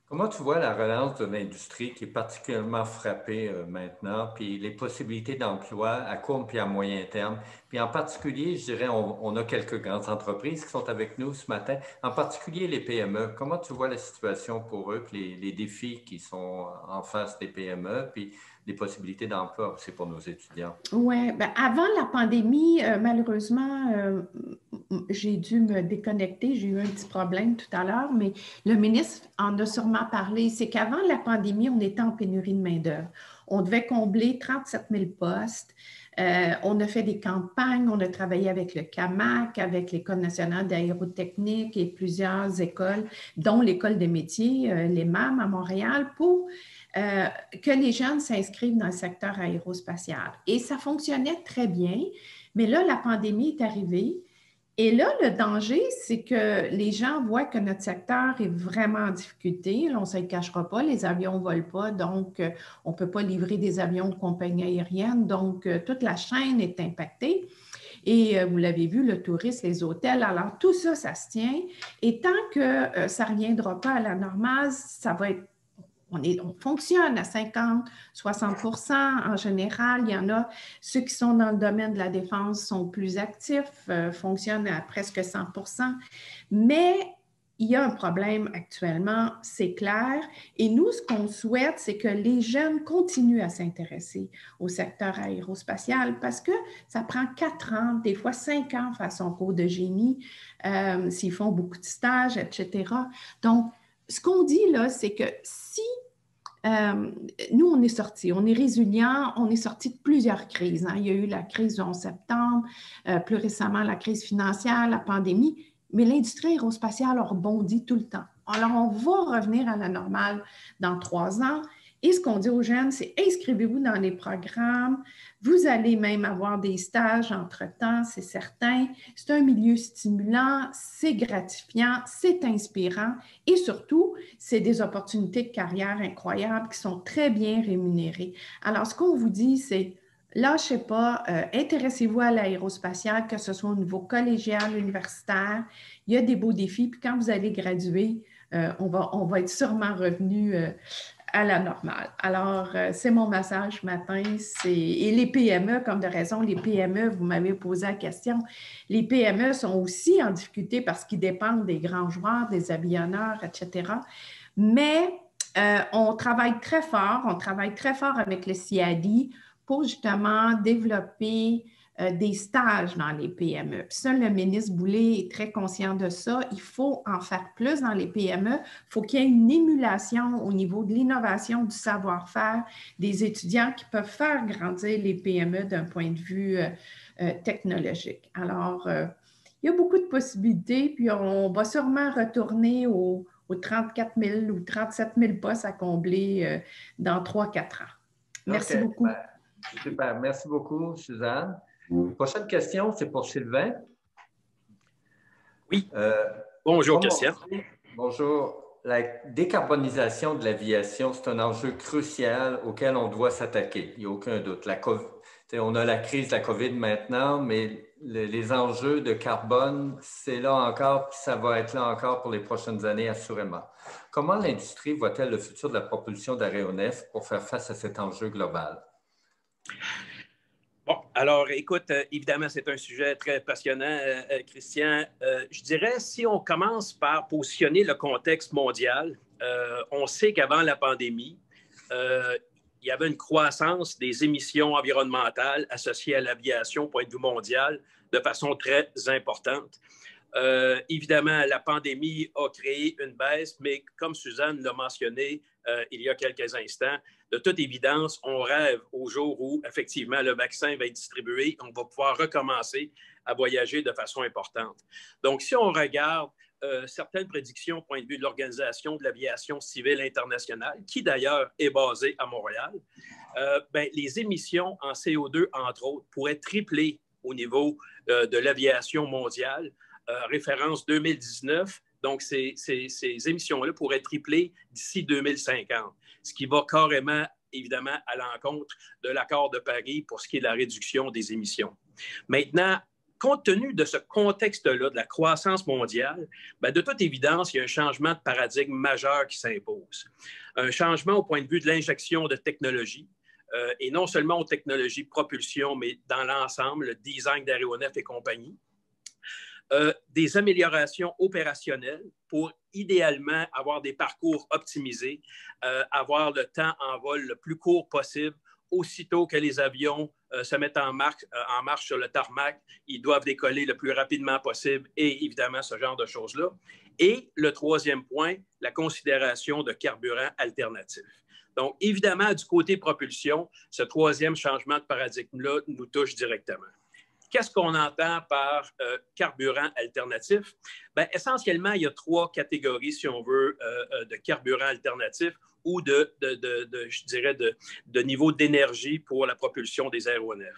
Comment tu vois la relance de l'industrie qui est particulièrement frappée euh, maintenant, puis les possibilités d'emploi à court et à moyen terme? Puis en particulier, je dirais, on, a quelques grandes entreprises qui sont avec nous ce matin, en particulier les PME. Comment tu vois la situation pour eux, les, défis qui sont en face des PME, des possibilités d'emploi aussi pour nos étudiants? Oui, ben avant la pandémie, euh, malheureusement, euh, j'ai dû me déconnecter. J'ai eu un petit problème tout à l'heure, mais le ministre en a sûrement parlé. C'est qu'avant la pandémie, on était en pénurie de main-d'œuvre. On devait combler 37 000 postes. Euh, on a fait des campagnes, on a travaillé avec le CAMAC, avec l'École nationale d'aérotechnique et plusieurs écoles, dont l'École des métiers, les MAM à Montréal, pour euh, que les jeunes s'inscrivent dans le secteur aérospatial. Et ça fonctionnait très bien, mais là, la pandémie est arrivée. Et là, le danger, c'est que les gens voient que notre secteur est vraiment en difficulté. on ne se cachera pas, les avions ne volent pas, donc euh, on ne peut pas livrer des avions de compagnie aérienne. Donc, euh, toute la chaîne est impactée. Et vous l'avez vu, le tourisme, les hôtels, alors tout ça, ça se tient. Et tant que ça ne reviendra pas à la normale, ça va être on, fonctionne à 50, 60% en général. Il y en a, ceux qui sont dans le domaine de la défense sont plus actifs, euh, fonctionnent à presque 100% Mais il y a un problème actuellement, c'est clair. Et nous, ce qu'on souhaite, c'est que les jeunes continuent à s'intéresser au secteur aérospatial parce que ça prend quatre ans, des fois cinq ans faire son cours de génie, euh, s'ils font beaucoup de stages, etc. Donc, ce qu'on dit là, c'est que si euh, nous, on est sortis, on est résilient, on est sortis de plusieurs crises. Hein. Il y a eu la crise du 11 septembre, euh, plus récemment la crise financière, la pandémie, mais l'industrie aérospatiale a rebondi tout le temps. Alors, on va revenir à la normale dans trois ans et ce qu'on dit aux jeunes, c'est inscrivez-vous dans les programmes. Vous allez même avoir des stages entre-temps, c'est certain. C'est un milieu stimulant, c'est gratifiant, c'est inspirant et surtout, c'est des opportunités de carrière incroyables qui sont très bien rémunérées. Alors, ce qu'on vous dit, c'est lâchez pas, euh, intéressez-vous à l'aérospatial, que ce soit au niveau collégial, universitaire. Il y a des beaux défis. Puis quand vous allez graduer, euh, on, va, on va être sûrement revenu euh, à la normale. Alors, euh, c'est mon message ce matin. Et les PME, comme de raison, les PME, vous m'avez posé la question, les PME sont aussi en difficulté parce qu'ils dépendent des grands joueurs, des avionneurs, etc. Mais euh, on travaille très fort, on travaille très fort avec le CID pour justement développer euh, des stages dans les PME. Puis ça, le ministre Boulay est très conscient de ça. Il faut en faire plus dans les PME. Il faut qu'il y ait une émulation au niveau de l'innovation, du savoir-faire des étudiants qui peuvent faire grandir les PME d'un point de vue euh, euh, technologique. Alors, il y a beaucoup de possibilités, puis on va sûrement retourner aux, 34 000 ou 37 000 postes à combler dans 3-4 ans. Merci beaucoup. Ben, super. Merci beaucoup, Suzanne. Prochaine question, c'est pour Sylvain. Oui. Euh, bonjour, Christian. Bonjour. La décarbonisation de l'aviation, c'est un enjeu crucial auquel on doit s'attaquer. Il n'y a aucun doute. La on a la crise de la COVID maintenant, mais les enjeux de carbone, c'est là encore, puis ça va être là encore pour les prochaines années, assurément. Comment l'industrie voit-elle le futur de la propulsion d'aéronefs pour faire face à cet enjeu global? Bon, alors écoute, euh, évidemment, c'est un sujet très passionnant, euh, euh, Christian. je dirais, si on commence par positionner le contexte mondial, on sait qu'avant la pandémie, il y avait une croissance des émissions environnementales associées à l'aviation point de vue mondial de façon très importante. évidemment, la pandémie a créé une baisse, mais comme Suzanne l'a mentionné il y a quelques instants, de toute évidence, on rêve au jour où, effectivement, le vaccin va être distribué, on va pouvoir recommencer à voyager de façon importante. Donc, si on regarde euh, certaines prédictions au point de vue de l'Organisation de l'aviation civile internationale, qui d'ailleurs est basée à Montréal, euh, ben, les émissions en CO2, entre autres, pourraient tripler au niveau euh, de l'aviation mondiale. référence 2019, donc ces, émissions-là pourraient tripler d'ici 2050 ce qui va carrément, évidemment, à l'encontre de l'accord de Paris pour ce qui est de la réduction des émissions. Maintenant, compte tenu de ce contexte-là, de la croissance mondiale, bien, de toute évidence, il y a un changement de paradigme majeur qui s'impose. Un changement au point de vue de l'injection de technologie, euh, et non seulement aux technologies propulsion, mais dans l'ensemble, le design d'aéronefs et compagnie. Euh, des améliorations opérationnelles pour idéalement avoir des parcours optimisés, euh, avoir le temps en vol le plus court possible. Aussitôt que les avions euh, se mettent en, en marche sur le tarmac, ils doivent décoller le plus rapidement possible et évidemment ce genre de choses-là. Et le troisième point, la considération de carburant alternatif. Donc, évidemment, du côté propulsion, ce troisième changement de paradigme-là nous touche directement. Qu'est-ce qu'on entend par euh, carburant alternatif? Bien, essentiellement, il y a trois catégories, si on veut, euh, euh, de carburant alternatif ou de, je dirais, de, niveau d'énergie pour la propulsion des aéronefs.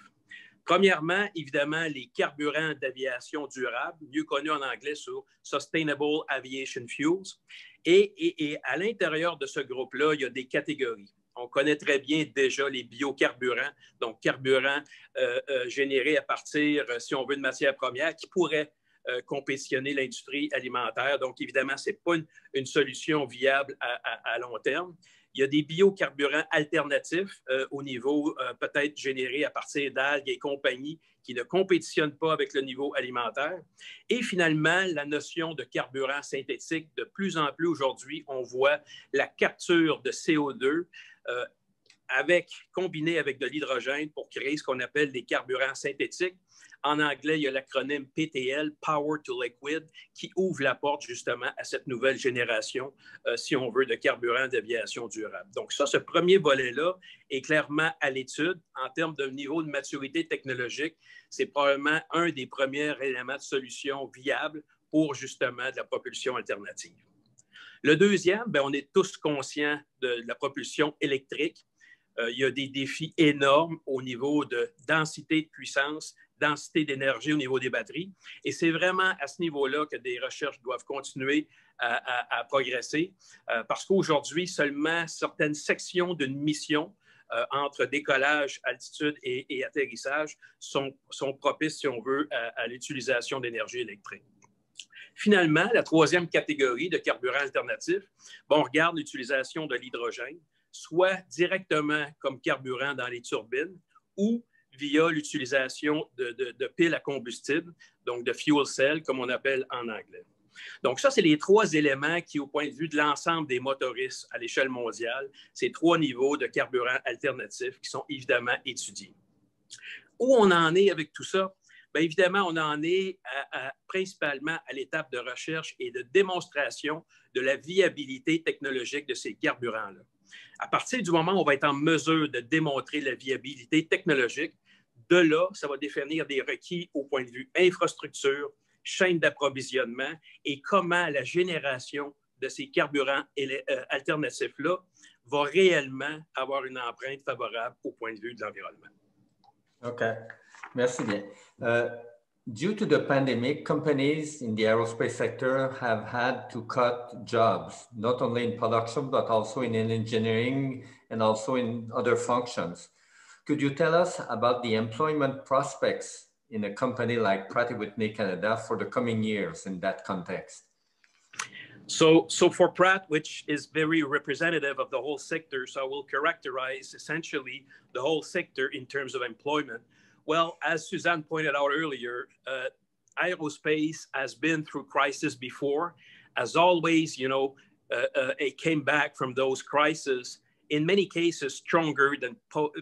Premièrement, évidemment, les carburants d'aviation durable, mieux connus en anglais sur Sustainable Aviation Fuels. et à l'intérieur de ce groupe-là, il y a des catégories on connaît très bien déjà les biocarburants, donc carburants euh, euh, générés à partir, euh, si on veut, de matières premières qui pourraient compétitionner l'industrie alimentaire. Donc, évidemment, ce n'est pas une, solution viable à, long terme. Il y a des biocarburants alternatifs au niveau peut-être générés à partir d'algues et compagnies qui ne compétitionnent pas avec le niveau alimentaire. Et finalement, la notion de carburant synthétique, de plus en plus aujourd'hui, on voit la capture de CO2 euh, avec, combiné avec de l'hydrogène pour créer ce qu'on appelle des carburants synthétiques. En anglais, il y a l'acronyme PTL, Power to Liquid, qui ouvre la porte justement à cette nouvelle génération, euh, si on veut, de carburants d'aviation durable. Donc ça, ce premier volet-là est clairement à l'étude en termes de niveau de maturité technologique. C'est probablement un des premiers éléments de solution viable pour justement de la propulsion alternative. Le deuxième, ben, on est tous conscients de la propulsion électrique. Euh, il y a des défis énormes au niveau de densité de puissance, densité d'énergie au niveau des batteries. Et c'est vraiment à ce niveau-là que des recherches doivent continuer à, progresser, euh, parce qu'aujourd'hui, seulement certaines sections d'une mission euh, entre décollage, altitude et, atterrissage sont, propices, si on veut, à l'utilisation d'énergie électrique. Finalement, la troisième catégorie de carburants alternatifs, on regarde l'utilisation de l'hydrogène, soit directement comme carburant dans les turbines ou via l'utilisation de, piles à combustible, donc de fuel cell, comme on appelle en anglais. Donc, ça, c'est les trois éléments qui, au point de vue de l'ensemble des motoristes à l'échelle mondiale, ces trois niveaux de carburants alternatifs qui sont évidemment étudiés. Où on en est avec tout ça? Bien, évidemment, on en est principalement à l'étape de recherche et de démonstration de la viabilité technologique de ces carburants-là. À partir du moment où on va être en mesure de démontrer la viabilité technologique, de là, ça va définir des requis au point de vue infrastructure, chaîne d'approvisionnement et comment la génération de ces carburants euh, alternatifs-là va réellement avoir une empreinte favorable au point de vue de l'environnement. OK. Merci bien. Uh, due to the pandemic, companies in the aerospace sector have had to cut jobs, not only in production, but also in engineering and also in other functions. Could you tell us about the employment prospects in a company like Pratt Whitney Canada for the coming years in that context? So, so for Pratt, which is very representative of the whole sector, so I will characterize essentially the whole sector in terms of employment. Well, as Suzanne pointed out earlier, uh, aerospace has been through crisis before. As always, you know, uh, uh, it came back from those crises in many cases stronger than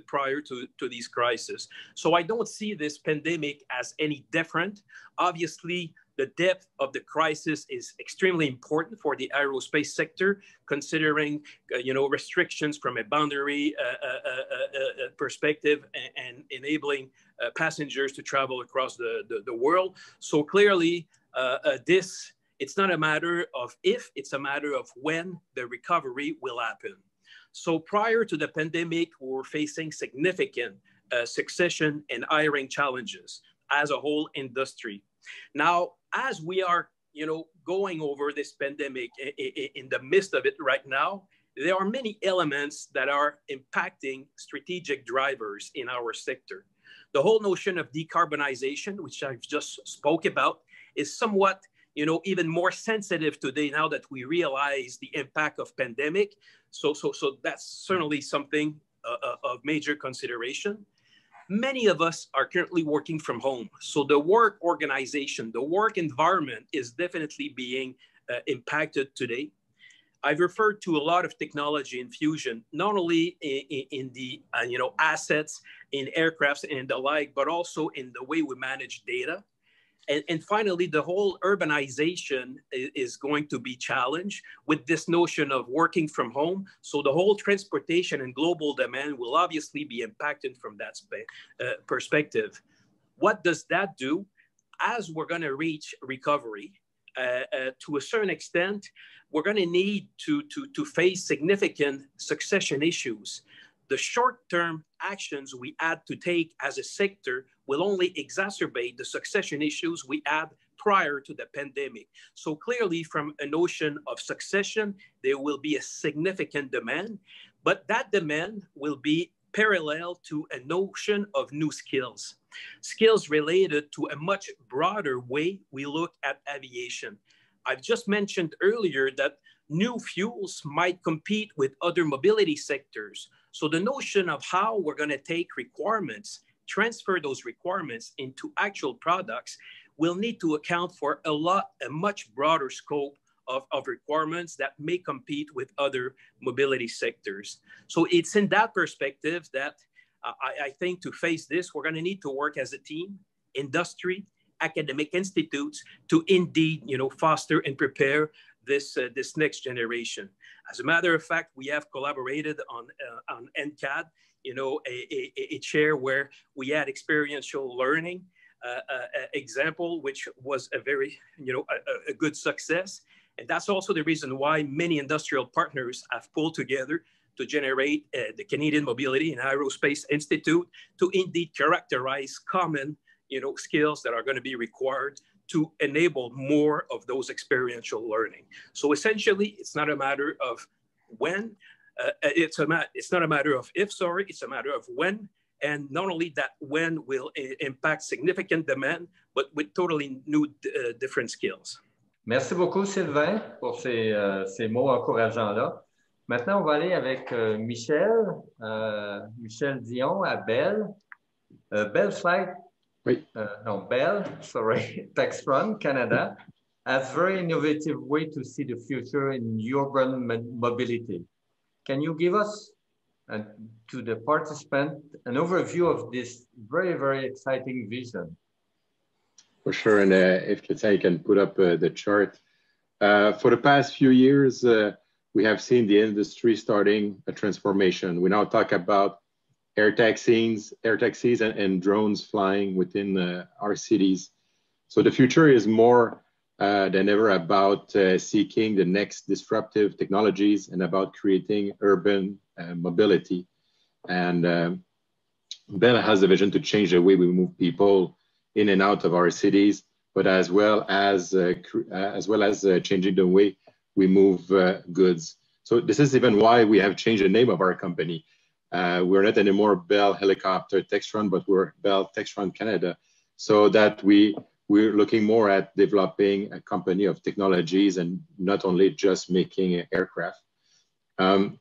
prior to, to these crises. So I don't see this pandemic as any different. Obviously, the depth of the crisis is extremely important for the aerospace sector, considering uh, you know restrictions from a boundary uh, uh, uh, uh perspective and, and enabling uh, passengers to travel across the, the, the world. So clearly, this it's not a matter of if, it's a matter of when the recovery will happen. So prior to the pandemic, we were facing significant uh, succession and hiring challenges as a whole industry. Now, as we are, you know, going over this pandemic in the midst of it right now, there are many elements that are impacting strategic drivers in our sector. The whole notion of decarbonization, which I've just spoke about, is somewhat you know, even more sensitive today now that we realize the impact of pandemic. So, so, so that's certainly something uh, uh, of major consideration. Many of us are currently working from home. So the work organization, the work environment is definitely being uh, impacted today. I've referred to a lot of technology infusion, not only in, in the uh, you know assets, in aircrafts and the like, but also in the way we manage data. And, and finally, the whole urbanization is going to be challenged with this notion of working from home. So the whole transportation and global demand will obviously be impacted from that uh, perspective. What does that do? As we're going to reach recovery, uh, uh, to a certain extent, we're going to need to, to, to face significant succession issues the short-term actions we had to take as a sector will only exacerbate the succession issues we had prior to the pandemic. So clearly from a notion of succession, there will be a significant demand, but that demand will be parallel to a notion of new skills, skills related to a much broader way we look at aviation. I've just mentioned earlier that new fuels might compete with other mobility sectors. So the notion of how we're going to take requirements, transfer those requirements into actual products will need to account for a lot, a much broader scope of, of requirements that may compete with other mobility sectors. So it's in that perspective that uh, I, I think to face this, we're going to need to work as a team, industry, academic institutes to indeed, you know, foster and prepare this, uh, this next generation. As a matter of fact, we have collaborated on, uh, on NCAD, you know, a, a, a, chair where we had experiential learning uh, uh, example, which was a very, you know, a, a good success. And that's also the reason why many industrial partners have pulled together to generate uh, the Canadian Mobility and Aerospace Institute to indeed characterize common you know, skills that are going to be required to enable more of those experiential learning. So essentially, it's not a matter of when, uh, it's, a it's not a matter of if, sorry, it's a matter of when. And not only that when will impact significant demand, but with totally new uh, different skills. Merci beaucoup, Sylvain, pour ces, euh, ces mots encourageants-là. Maintenant, on va aller avec euh, Michel, euh, Michel Dion à Bell. Bell Flight, oui. non, Bell, sorry, Textron, Canada, has very innovative way to see the future in urban mobility. Can you give us, uh, to the participant, an overview of this very, very exciting vision? For sure, and uh, if Katya can put up uh, the chart. Uh, for the past few years, uh, we have seen the industry starting a transformation. We now talk about air taxis, air taxis and, and drones flying within our cities. So the future is more uh, than ever about seeking the next disruptive technologies and about creating urban mobility. And um, Bell has a vision to change the way we move people in and out of our cities, but as well as uh, uh, as well as uh, changing the way we move uh, goods. So this is even why we have changed the name of our company. Uh, we're not anymore Bell Helicopter Textron, but we're Bell Textron Canada, so that we we're looking more at developing a company of technologies and not only just making aircraft. Um,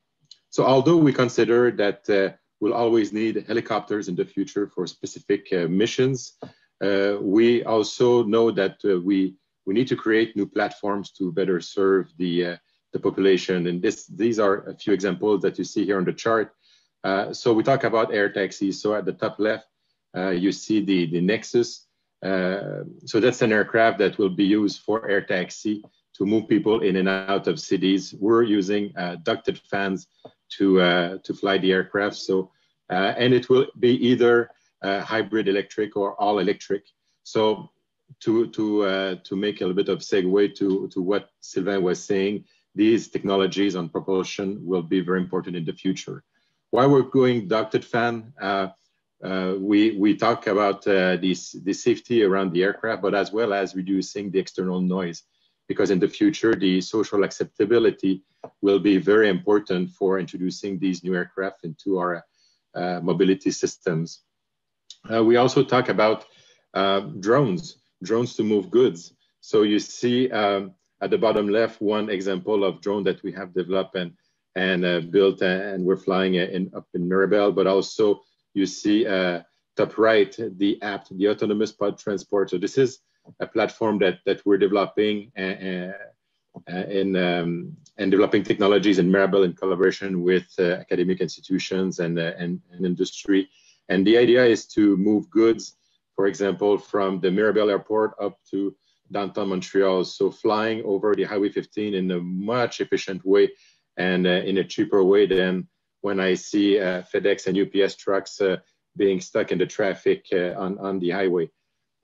so although we consider that uh, we'll always need helicopters in the future for specific missions, uh, we also know that uh, we we need to create new platforms to better serve the uh, the population. And this these are a few examples that you see here on the chart. so we talk about air taxis. So at the top left, you see the the Nexus. So that's an aircraft that will be used for air taxi to move people in and out of cities. We're using uh, ducted fans to uh, to fly the aircraft. So uh, and it will be either uh, hybrid electric or all electric. So to, to, uh, to make a little bit of segue to, to what Sylvain was saying, these technologies on propulsion will be very important in the future. Why we're going ducted fan, uh, uh, we, we talk about uh, this, the safety around the aircraft, but as well as reducing the external noise, because in the future, the social acceptability will be very important for introducing these new aircraft into our uh, mobility systems. Uh, we also talk about uh, drones, drones to move goods. So you see um, at the bottom left one example of drone that we have developed and, and uh, built and we're flying in, up in Mirabel, but also you see uh, top right, the app, the autonomous pod transport. So this is a platform that, that we're developing and, in, um, and developing technologies in Mirabel in collaboration with uh, academic institutions and, uh, and, and industry and the idea is to move goods, for example, from the Mirabel Airport up to downtown Montreal. So flying over the Highway 15 in a much efficient way and uh, in a cheaper way than when I see uh, FedEx and UPS trucks uh, being stuck in the traffic uh, on, on the highway.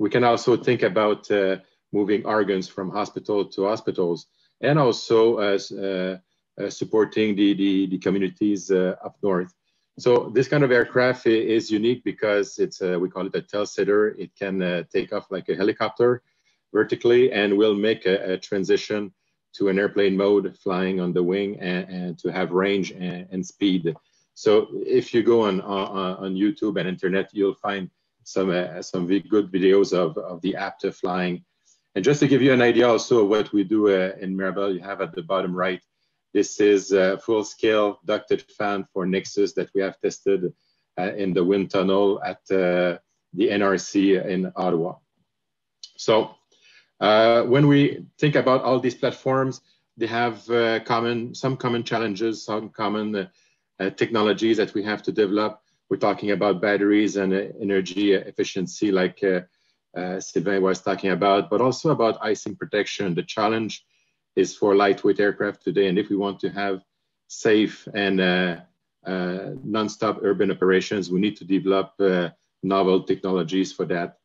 We can also think about uh, moving organs from hospital to hospitals and also uh, supporting the, the, the communities up north. So this kind of aircraft is unique because it's a, we call it a tail sitter. It can uh, take off like a helicopter vertically and will make a, a, transition to an airplane mode flying on the wing and, and to have range and, and, speed. So if you go on, on, on YouTube and internet, you'll find some uh, some good videos of, of the APTA flying. And just to give you an idea also of what we do uh, in Mirabel, you have at the bottom right this is a full-scale ducted fan for Nexus that we have tested uh, in the wind tunnel at uh, the NRC in Ottawa. So uh, when we think about all these platforms, they have uh, common, some common challenges, some common uh, uh, technologies that we have to develop. We're talking about batteries and energy efficiency like Sylvain was talking about, but also about icing protection. The challenge is for lightweight aircraft today. And if we want to have safe and uh, uh, non-stop urban operations, we need to develop uh, novel technologies for that.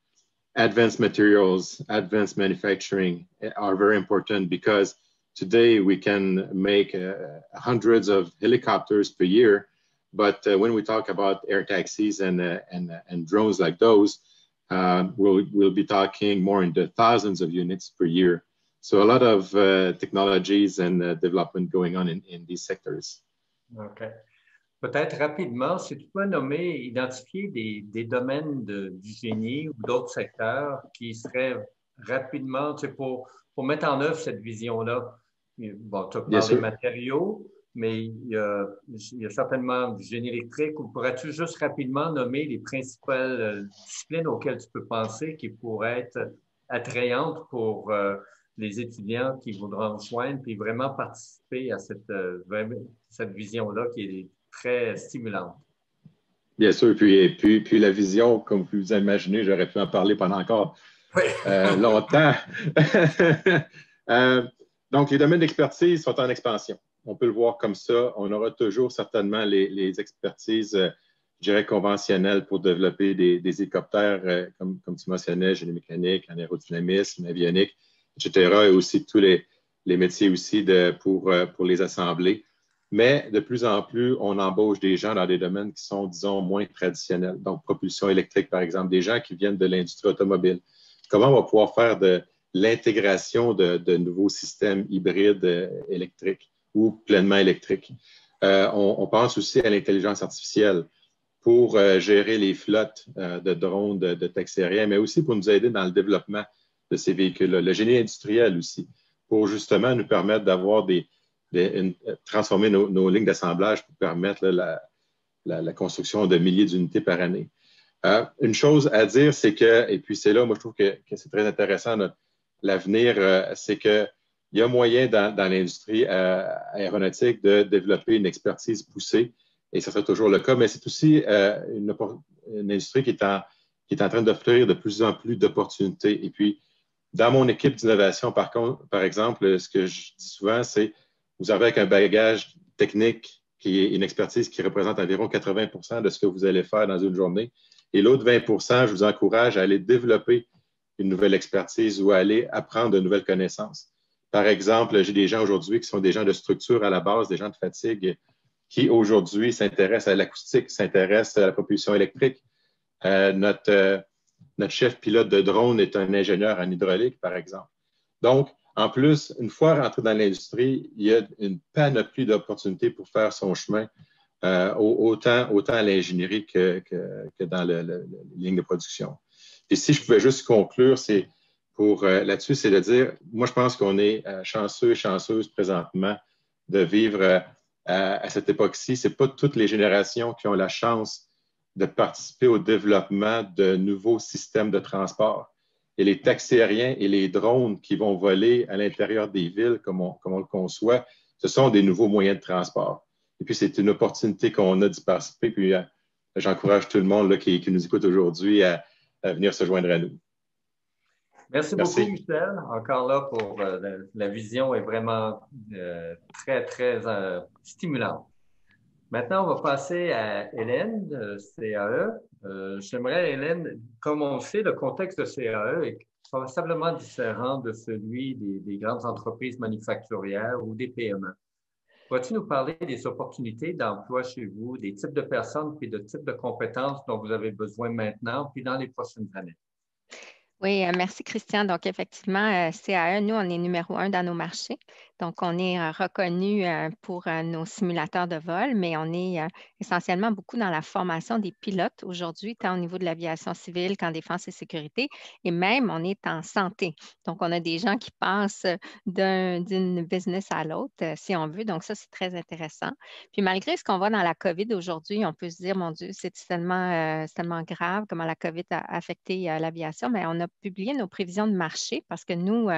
Advanced materials, advanced manufacturing are very important because today we can make uh, hundreds of helicopters per year. But uh, when we talk about air taxis and, uh, and, and drones like those, we'll, we'll be talking more in the thousands of units per year. So a lot of uh, technologies and uh, development going on in, in these sectors. OK. Peut-être rapidement, si tu peux nommer, identifier des, des domaines de, du génie ou d'autres secteurs qui seraient rapidement, pour, pour mettre en œuvre cette vision-là? Bon, tu as parlé des matériaux, mais il y, a, il y, a, certainement du génie électrique. Ou pourrais-tu juste rapidement nommer les principales euh, disciplines auxquelles tu peux penser qui pourraient être attrayantes pour euh, les étudiants qui voudront rejoindre puis vraiment participer à cette, euh, cette vision-là qui est très stimulante? Bien sûr, puis, puis, puis la vision, comme vous imaginez, j'aurais pu en parler pendant encore longtemps. donc, les domaines d'expertise sont en expansion on peut le voir comme ça. On aura toujours certainement les, expertises, euh, je dirais, conventionnelles pour développer des, hélicoptères, euh, comme, tu mentionnais, génie mécanique, en aérodynamisme, avionique, etc., et aussi tous les, métiers aussi pour, euh, pour les assembler. Mais de plus en plus, on embauche des gens dans des domaines qui sont, disons, moins traditionnels. Donc, propulsion électrique, par exemple, des gens qui viennent de l'industrie automobile. Comment on va pouvoir faire de l'intégration de, de, nouveaux systèmes hybrides électriques? ou pleinement électrique. Euh, on, pense aussi à l'intelligence artificielle pour euh, gérer les flottes euh, de drones, de, taxis aériens, mais aussi pour nous aider dans le développement de ces véhicules-là. Le génie industriel aussi, pour justement nous permettre d'avoir des, transformer nos, lignes d'assemblage pour permettre la, construction de milliers d'unités par année. une chose à dire, c'est que, et puis c'est là, moi je trouve que, c'est très intéressant, l'avenir, c'est que il y a moyen dans, l'industrie euh, aéronautique de développer une expertise poussée, et ce sera toujours le cas, mais c'est aussi euh, une, industrie qui est en, qui est en train d'offrir de plus en plus d'opportunités. Et puis, dans mon équipe d'innovation, par par exemple, ce que je dis souvent, c'est vous avez avec un bagage technique qui est une expertise qui représente environ 80% de ce que vous allez faire dans une journée. Et l'autre 20% je vous encourage à aller développer une nouvelle expertise ou à aller apprendre de nouvelles connaissances. Par exemple, j'ai des gens aujourd'hui qui sont des gens de structure à la base, des gens de fatigue, qui aujourd'hui s'intéressent à l'acoustique, s'intéressent à la propulsion électrique. Euh, notre, euh, notre chef pilote de drone est un ingénieur en hydraulique, par exemple. Donc, en plus, une fois rentré dans l'industrie, il y a une panoplie d'opportunités pour faire son chemin, euh, autant, à l'ingénierie que, dans le, le, les lignes de production. Et si je pouvais juste conclure, c'est pour euh, là-dessus, c'est de dire, moi, je pense qu'on est euh, chanceux et chanceuse présentement de vivre à, cette époque-ci. Ce n'est pas toutes les générations qui ont la chance de participer au développement de nouveaux systèmes de transport. Et les taxis aériens et les drones qui vont voler à l'intérieur des villes, comme on, comme on, le conçoit, ce sont des nouveaux moyens de transport. Et puis, c'est une opportunité qu'on a d'y participer. Puis, j'encourage tout le monde là, qui, qui, nous écoute aujourd'hui à venir se joindre à nous. Merci, beaucoup, Michel. Encore là, pour euh, la, vision est vraiment euh, très, très euh, stimulante. Maintenant, on va passer à Hélène CAE. J'aimerais, Hélène, comme on sait, le contexte de CAE est sensiblement différent de celui des, des grandes entreprises manufacturières ou des PME. Pourrais-tu nous parler des opportunités d'emploi chez vous, des types de personnes puis de types de compétences dont vous avez besoin maintenant puis dans les prochaines années? Oui, euh, merci Christian. Donc, effectivement, euh, CAE, nous, on est numéro un dans nos marchés. Donc, on est euh, reconnu euh, pour euh, nos simulateurs de vol, mais on est essentiellement beaucoup dans la formation des pilotes aujourd'hui, tant au niveau de l'aviation civile qu'en défense et sécurité, et même on est en santé. Donc, on a des gens qui passent d'une business à l'autre, si on veut. Donc, ça, c'est très intéressant. Puis, malgré ce qu'on voit dans la COVID aujourd'hui, on peut se dire, mon Dieu, c'est tellement, tellement grave comment la COVID a affecté l'aviation, mais on a publié nos prévisions de marché parce que nous,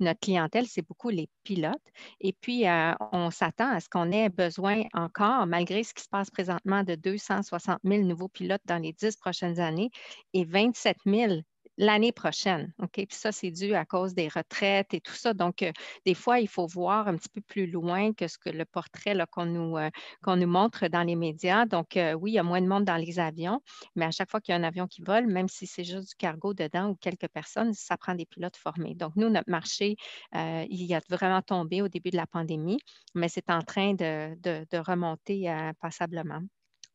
notre clientèle, c'est beaucoup les pilotes. Et puis, euh, on s'attend à ce qu'on ait besoin encore, malgré ce qui se passe présentement, de 260 000 nouveaux pilotes dans les dix prochaines années et 27 000 l'année prochaine. OK? Puis ça, c'est dû à cause des retraites et tout ça. Donc, euh, des fois, il faut voir un petit peu plus loin que ce que le portrait qu'on nous, euh, qu'on nous montre dans les médias. Donc, euh, oui, il y a moins de monde dans les avions, mais à chaque fois qu'il y a un avion qui vole, même si c'est juste du cargo dedans ou quelques personnes, ça prend des pilotes formés. Donc, nous, notre marché, il a vraiment tombé au début de la pandémie, mais c'est en train de, de remonter passablement.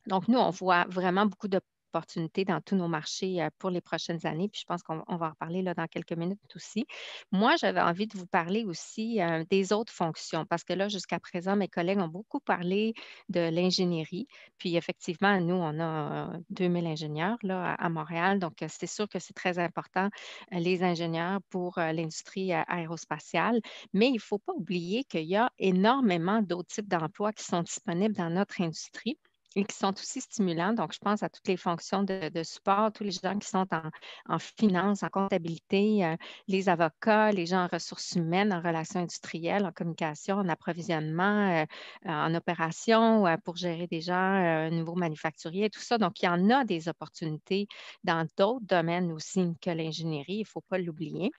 Donc, nous, on voit vraiment beaucoup de dans tous nos marchés pour les prochaines années. Puis je pense qu'on va en parler là, dans quelques minutes aussi. Moi, j'avais envie de vous parler aussi des autres fonctions parce que là, jusqu'à présent, mes collègues ont beaucoup parlé de l'ingénierie. Puis effectivement, nous, on a 2000 ingénieurs là, à Montréal. Donc, c'est sûr que c'est très important, les ingénieurs pour l'industrie aérospatiale. Mais il ne faut pas oublier qu'il y a énormément d'autres types d'emplois qui sont disponibles dans notre industrie et qui sont aussi stimulants. Donc, je pense à toutes les fonctions de, support, tous les gens qui sont en, finance, en comptabilité, euh, les avocats, les gens en ressources humaines, en relations industrielles, en communication, en approvisionnement, euh, en opération, euh, pour gérer des gens, nouveaux manufacturiers, tout ça. Donc, il y en a des opportunités dans d'autres domaines aussi que l'ingénierie, il ne faut pas l'oublier.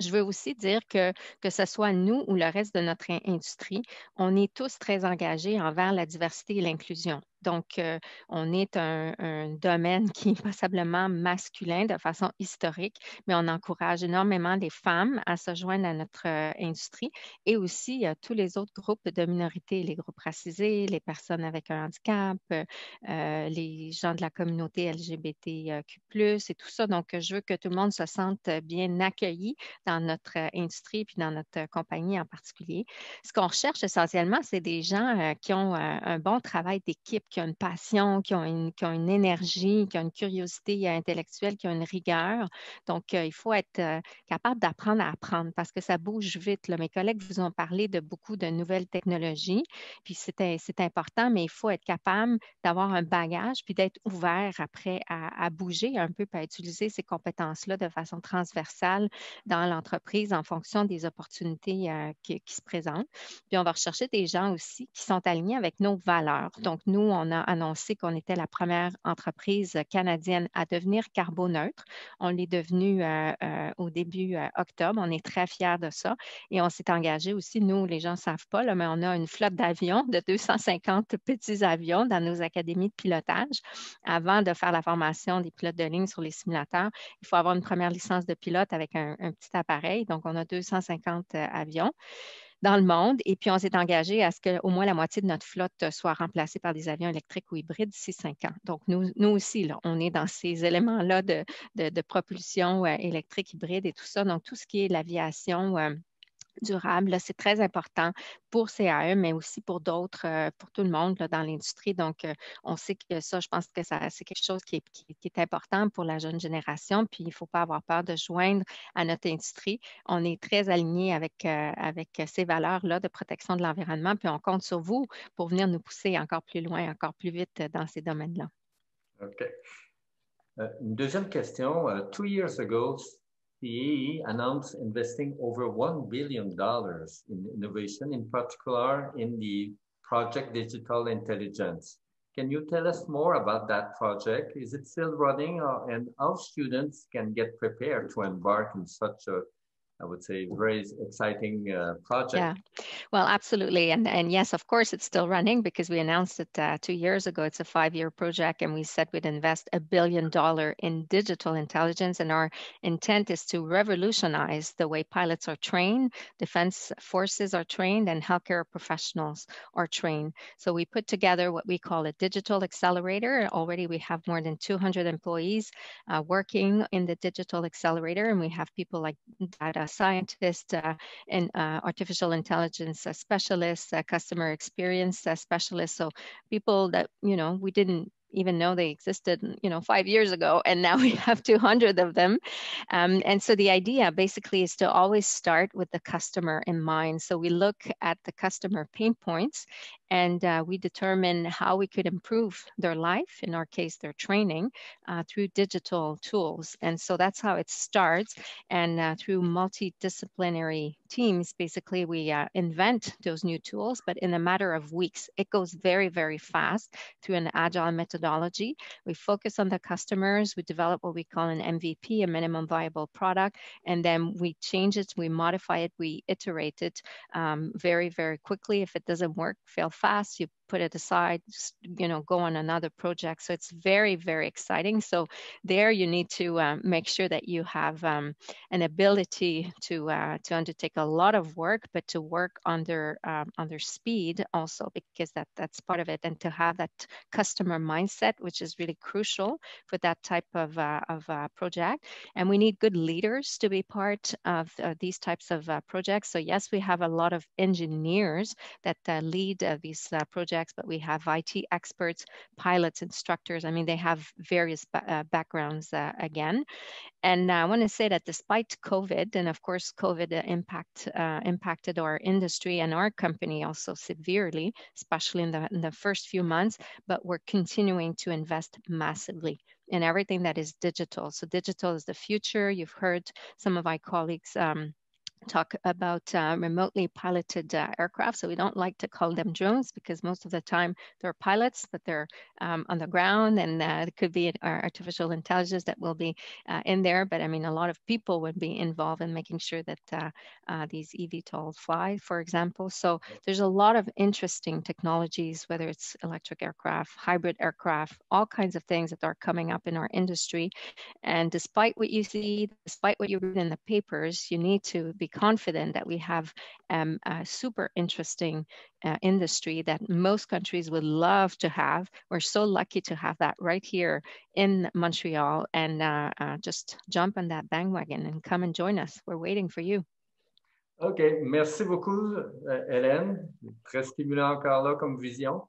Je veux aussi dire que, que ce soit nous ou le reste de notre industrie, on est tous très engagés envers la diversité et l'inclusion. Donc, euh, on est un, domaine qui est passablement masculin de façon historique, mais on encourage énormément les femmes à se joindre à notre euh, industrie et aussi tous les autres groupes de minorités, les groupes racisés, les personnes avec un handicap, euh, les gens de la communauté LGBTQ, et tout ça. Donc, je veux que tout le monde se sente bien accueilli dans notre industrie puis dans notre compagnie en particulier. Ce qu'on recherche essentiellement, c'est des gens qui ont un bon travail d'équipe qui ont une passion, qui ont une, qui ont une énergie, qui ont une curiosité intellectuelle, qui ont une rigueur. Donc, euh, il faut être euh, capable d'apprendre à apprendre parce que ça bouge vite. Mes collègues vous ont parlé de beaucoup de nouvelles technologies, puis c'est important, mais il faut être capable d'avoir un bagage, puis d'être ouvert après à, bouger un peu, à utiliser ces compétences-là de façon transversale dans l'entreprise en fonction des opportunités euh, qui, qui se présentent. Puis, on va rechercher des gens aussi qui sont alignés avec nos valeurs. Donc, nous, on on a annoncé qu'on était la première entreprise canadienne à devenir carboneutre. On l'est devenu euh, euh, au début euh, octobre. On est très fiers de ça. Et on s'est engagé aussi, nous, les gens ne savent pas, mais on a une flotte d'avions, de 250 petits avions dans nos académies de pilotage. Avant de faire la formation des pilotes de ligne sur les simulateurs, il faut avoir une première licence de pilote avec un petit appareil. Donc, on a 250 avions dans le monde. Et puis, on s'est engagé à ce qu'au moins la moitié de notre flotte soit remplacée par des avions électriques ou hybrides d'ici cinq ans. Donc, nous, nous aussi, là, on est dans ces éléments-là de, de, propulsion euh, électrique, hybride et tout ça. Donc, tout ce qui est l'aviation. Durable. C'est très important pour CAE, mais aussi pour d'autres, euh, pour tout le monde dans l'industrie. Donc, euh, on sait que ça, je pense que c'est quelque chose qui est, important pour la jeune génération. Puis, il ne faut pas avoir peur de joindre à notre industrie. On est très aligné avec, euh, avec ces valeurs-là de protection de l'environnement. Puis, on compte sur vous pour venir nous pousser encore plus loin, encore plus vite dans ces domaines-là. OK. une deuxième question. two years ago, CAE announced investing over $1 billion in innovation, in particular in the project Digital Intelligence. Can you tell us more about that project? Is it still running uh, and how students can get prepared to embark in such a I would say, very exciting uh, project. Yeah, well, absolutely. And, and yes, of course, it's still running because we announced it uh, two years ago. It's a five year project, and we said we'd invest a billion dollar in digital intelligence. And our intent is to revolutionize the way pilots are trained, defense forces are trained, and healthcare professionals are trained. So we put together what we call a digital accelerator. Already, we have more than 200 employees uh, working in the digital accelerator, and we have people like data scientists uh, and uh, artificial intelligence uh, specialists, customer experience specialists. So people that, you know, we didn't even know they existed, you know, five years ago, and now we have 200 of them. Um, and so the idea basically is to always start with the customer in mind. So we look at the customer pain points and uh, we determine how we could improve their life, in our case, their training, uh, through digital tools. And so that's how it starts. And uh, through multidisciplinary teams, basically, we uh, invent those new tools, but in a matter of weeks. It goes very, very fast through an agile methodology. We focus on the customers, we develop what we call an MVP, a minimum viable product, and then we change it, we modify it, we iterate it um, very, very quickly. If it doesn't work, fail fácil. Put it aside, you know, go on another project. So it's very, very exciting. So there you need to um, make sure that you have um, an ability to uh, to undertake a lot of work, but to work under um, under speed also because that that's part of it, and to have that customer mindset, which is really crucial for that type of uh, of uh, project. And we need good leaders to be part of uh, these types of uh, projects. So yes, we have a lot of engineers that uh, lead these projects, but we have IT experts, pilots, instructors. I mean, they have various ba backgrounds again. And I want to say that despite COVID, and of course, COVID impact uh, impacted our industry and our company also severely, especially in the, in the first few months, but we're continuing to invest massively in everything that is digital. So digital is the future. You've heard some of my colleagues um, talk about uh, remotely piloted uh, aircraft. So we don't like to call them drones because most of the time they're pilots, but they're um, on the ground and uh, it could be artificial intelligence that will be uh, in there. But I mean, a lot of people would be involved in making sure that uh, uh, these eVTOL fly, for example. So there's a lot of interesting technologies, whether it's electric aircraft, hybrid aircraft, all kinds of things that are coming up in our industry. And despite what you see, despite what you read in the papers, you need to be confident that we have um, a super interesting uh, industry that most countries would love to have. We're so lucky to have that right here in Montreal and uh, uh, just jump on that bandwagon and come and join us. We're waiting for you. OK, merci beaucoup, euh, Hélène. Très stimulant encore là comme vision.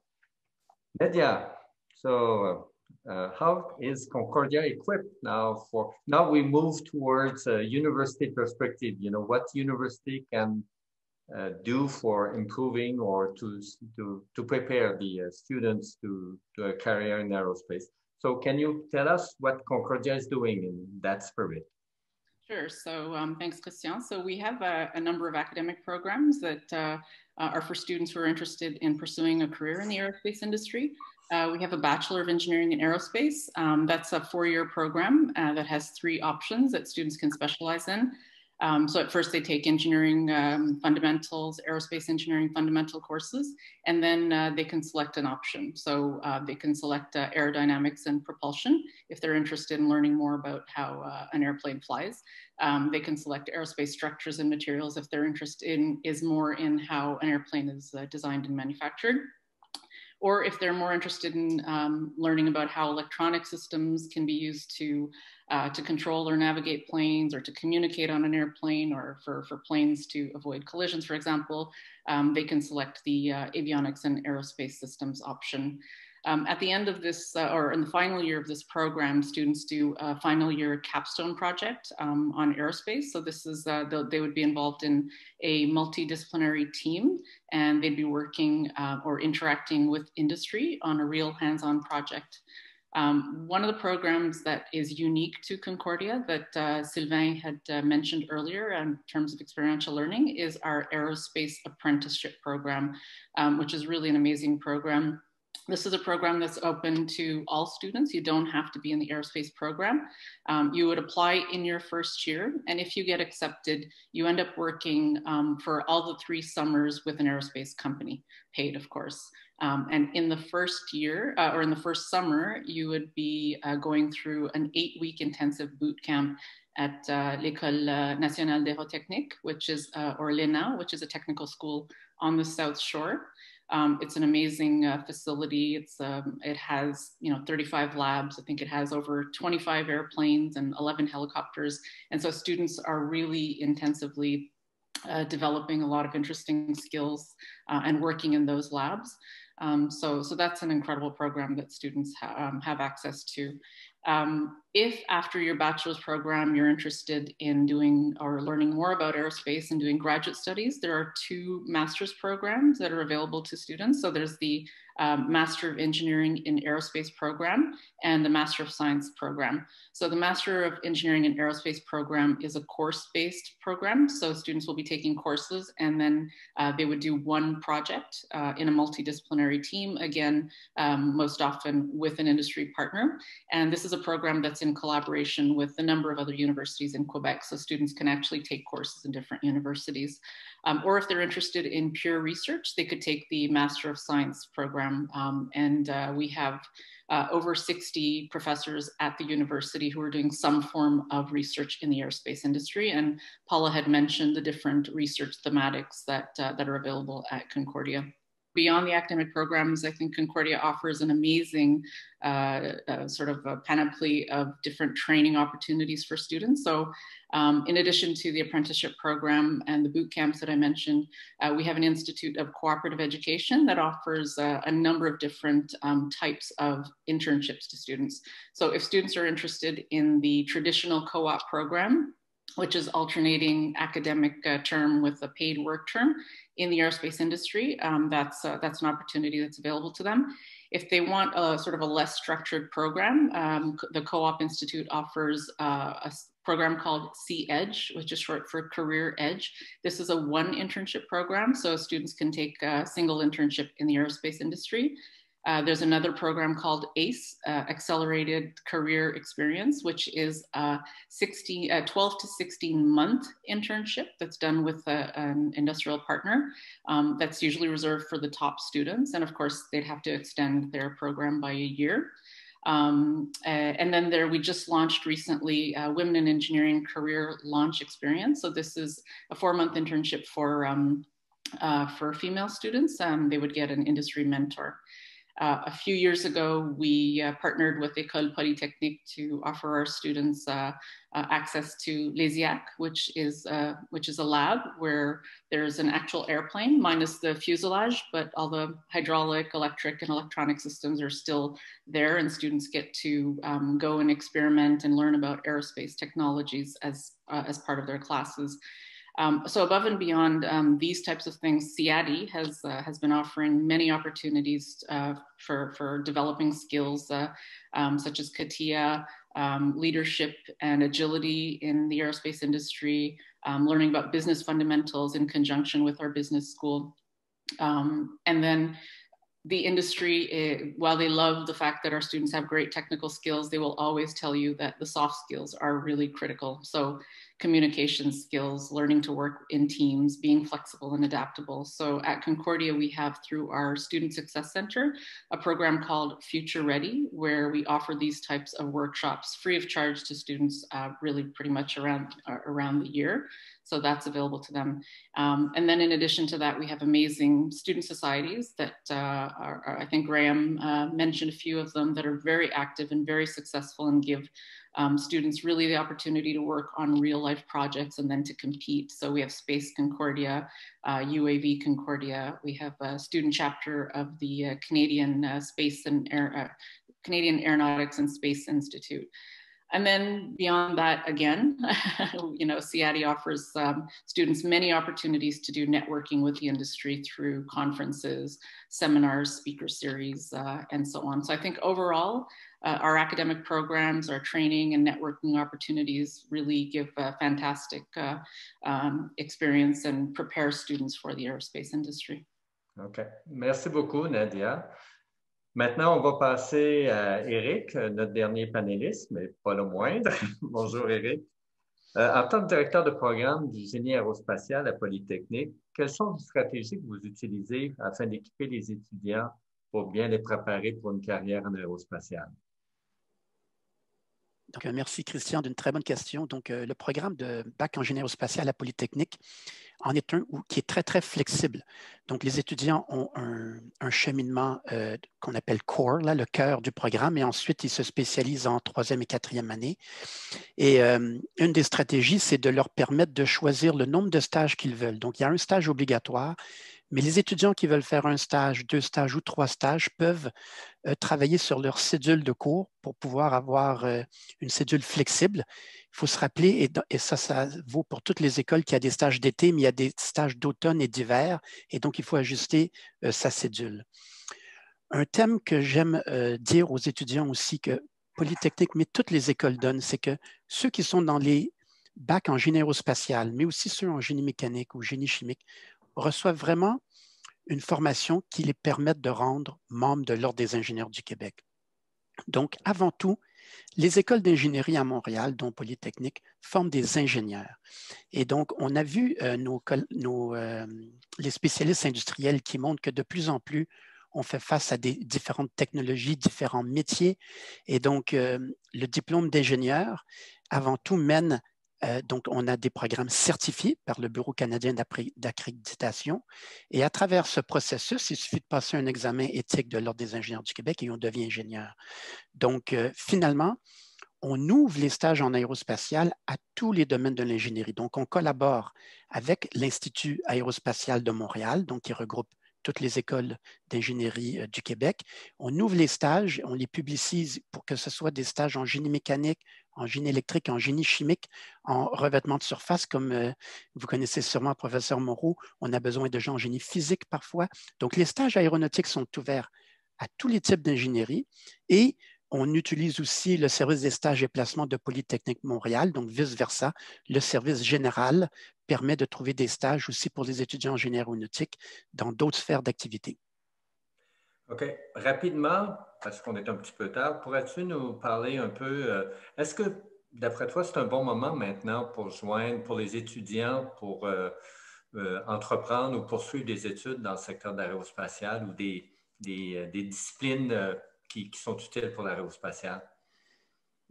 Nadia, so uh, how is Concordia equipped now for, now we move towards a university perspective, you know, what university can uh, do for improving or to, to, to prepare the uh, students to, to a career in aerospace. So can you tell us what Concordia is doing in that spirit? Sure. So um, thanks, Christian. So we have a, a number of academic programs that uh, are for students who are interested in pursuing a career in the aerospace industry. Uh, we have a Bachelor of Engineering in Aerospace. Um, that's a four-year program uh, that has three options that students can specialize in. Um, so at first they take engineering um, fundamentals, aerospace engineering fundamental courses, and then uh, they can select an option. So uh, they can select uh, aerodynamics and propulsion if they're interested in learning more about how uh, an airplane flies. Um, they can select aerospace structures and materials if their interest in is more in how an airplane is uh, designed and manufactured or if they're more interested in um, learning about how electronic systems can be used to, uh, to control or navigate planes or to communicate on an airplane or for, for planes to avoid collisions, for example, um, they can select the uh, avionics and aerospace systems option. Um, at the end of this, uh, or in the final year of this program, students do a final year capstone project um, on aerospace. So this is, uh, they would be involved in a multidisciplinary team and they'd be working uh, or interacting with industry on a real hands-on project. Um, one of the programs that is unique to Concordia that uh, Sylvain had uh, mentioned earlier in terms of experiential learning is our aerospace apprenticeship program, um, which is really an amazing program this is a program that's open to all students. You don't have to be in the aerospace program. Um, you would apply in your first year, and if you get accepted, you end up working um, for all the three summers with an aerospace company, paid, of course. Um, and in the first year, uh, or in the first summer, you would be uh, going through an eight-week intensive boot camp at uh, l'École Nationale d'Aérotechnique, which is, uh, or l'ENA, which is a technical school on the South Shore. Um, it's an amazing uh, facility. It's um, it has you know 35 labs. I think it has over 25 airplanes and 11 helicopters. And so students are really intensively uh, developing a lot of interesting skills uh, and working in those labs. Um, so, so that's an incredible program that students ha um, have access to. Um, if after your bachelor's program you're interested in doing or learning more about aerospace and doing graduate studies, there are two master's programs that are available to students. So there's the um, Master of Engineering in Aerospace program and the Master of Science program. So the Master of Engineering in Aerospace program is a course-based program. So students will be taking courses and then uh, they would do one project uh, in a multidisciplinary team, again, um, most often with an industry partner. And this is is a program that's in collaboration with a number of other universities in Quebec, so students can actually take courses in different universities. Um, or if they're interested in pure research, they could take the Master of Science program. Um, and uh, we have uh, over 60 professors at the university who are doing some form of research in the aerospace industry. And Paula had mentioned the different research thematics that, uh, that are available at Concordia beyond the academic programs, I think Concordia offers an amazing uh, uh, sort of a panoply of different training opportunities for students. So um, in addition to the apprenticeship program and the boot camps that I mentioned, uh, we have an Institute of Cooperative Education that offers uh, a number of different um, types of internships to students. So if students are interested in the traditional co-op program, which is alternating academic uh, term with a paid work term in the aerospace industry. Um, that's, uh, that's an opportunity that's available to them. If they want a sort of a less structured program, um, the Co-op Institute offers uh, a program called C-EDGE, which is short for Career Edge. This is a one internship program, so students can take a single internship in the aerospace industry. Uh, there's another program called ACE, uh, Accelerated Career Experience, which is a 16, a 12 to 16 month internship that's done with a, an industrial partner. Um, that's usually reserved for the top students. And of course, they'd have to extend their program by a year. Um, uh, and then there, we just launched recently uh, Women in Engineering Career Launch Experience. So this is a four month internship for, um, uh, for female students. Um, they would get an industry mentor. Uh, a few years ago, we uh, partnered with École Polytechnique to offer our students uh, uh access to LESIAC, which is, uh, which is a lab where there's an actual airplane minus the fuselage, but all the hydraulic, electric, and electronic systems are still there, and students get to um, go and experiment and learn about aerospace technologies as, uh, as part of their classes. Um, so above and beyond um, these types of things, CIADI has, uh, has been offering many opportunities uh, for, for developing skills uh, um, such as CATIA, um, leadership and agility in the aerospace industry, um, learning about business fundamentals in conjunction with our business school. Um, and then the industry, eh, while they love the fact that our students have great technical skills, they will always tell you that the soft skills are really critical. So communication skills, learning to work in teams, being flexible and adaptable. So at Concordia, we have through our Student Success Center, a program called Future Ready, where we offer these types of workshops free of charge to students uh, really pretty much around, uh, around the year. So that's available to them. Um, and then in addition to that, we have amazing student societies that uh, are, are, I think Graham uh, mentioned a few of them that are very active and very successful and give um, students really the opportunity to work on real life projects and then to compete. So we have Space Concordia, uh, UAV Concordia. We have a student chapter of the uh, Canadian uh, Space and Air, uh, Canadian Aeronautics and Space Institute. And then beyond that, again, you know, CIADI offers um, students many opportunities to do networking with the industry through conferences, seminars, speaker series, uh, and so on. So I think overall, uh, our academic programs, our training and networking opportunities really give a fantastic uh, um, experience and prepare students for the aerospace industry. OK. Merci beaucoup, Nadia. Maintenant, on va passer à Eric, notre dernier panéliste, mais pas le moindre. Bonjour, Eric. Euh, en tant que directeur de programme du génie aérospatial à Polytechnique, quelles sont les stratégies que vous utilisez afin d'équiper les étudiants pour bien les préparer pour une carrière en aérospatiale? Donc, euh, merci Christian d'une très bonne question. Donc, euh, le programme de bac en génie spatial à Polytechnique en est un qui est très, très flexible. Donc, les étudiants ont un, cheminement euh, qu'on appelle core, là, le cœur du programme, et ensuite, ils se spécialisent en troisième et quatrième année. Et une des stratégies, c'est de leur permettre de choisir le nombre de stages qu'ils veulent. Donc, il y a un stage obligatoire, mais les étudiants qui veulent faire un stage, deux stages ou trois stages peuvent euh, travailler sur leur cédule de cours pour pouvoir avoir euh, une cédule flexible. Il faut se rappeler, et, ça, ça vaut pour toutes les écoles, qu'il y a des stages d'été, mais il y a des stages d'automne et d'hiver, et donc il faut ajuster euh, sa cédule. Un thème que j'aime dire aux étudiants aussi que Polytechnique, mais toutes les écoles donnent, c'est que ceux qui sont dans les bacs en génie aérospatial, mais aussi ceux en génie mécanique ou génie chimique, reçoivent vraiment une formation qui les permette de rendre membres de l'Ordre des ingénieurs du Québec. Donc, avant tout, les écoles d'ingénierie à Montréal, dont Polytechnique, forment des ingénieurs. Et donc, on a vu euh, nos, euh, les spécialistes industriels qui montrent que de plus en plus, on fait face à des différentes technologies, différents métiers. Et donc, euh, le diplôme d'ingénieur, avant tout, mène euh, donc, on a des programmes certifiés par le Bureau canadien d'accréditation. Et à travers ce processus, il suffit de passer un examen éthique de l'Ordre des ingénieurs du Québec et on devient ingénieur. Donc, euh, finalement, on ouvre les stages en aérospatial à tous les domaines de l'ingénierie. Donc, on collabore avec l'Institut aérospatial de Montréal, donc qui regroupe toutes les écoles d'ingénierie euh, du Québec. On ouvre les stages, on les publicise pour que ce soit des stages en génie mécanique, en génie électrique, en génie chimique, en revêtement de surface, comme euh, vous connaissez sûrement, professeur Moreau. On a besoin de gens en génie physique parfois. Donc, les stages aéronautiques sont ouverts à tous les types d'ingénierie et on utilise aussi le service des stages et placements de Polytechnique Montréal, donc vice-versa. Le service général permet de trouver des stages aussi pour les étudiants en génie aéronautique dans d'autres sphères d'activité. OK. Rapidement, parce qu'on est un petit peu tard, pourrais-tu nous parler un peu, euh, est-ce que, d'après toi, c'est un bon moment maintenant pour joindre, pour les étudiants, pour euh, euh, entreprendre ou poursuivre des études dans le secteur d'aérospatial ou des, des, des disciplines qui, qui sont utiles pour l'aérospatiale?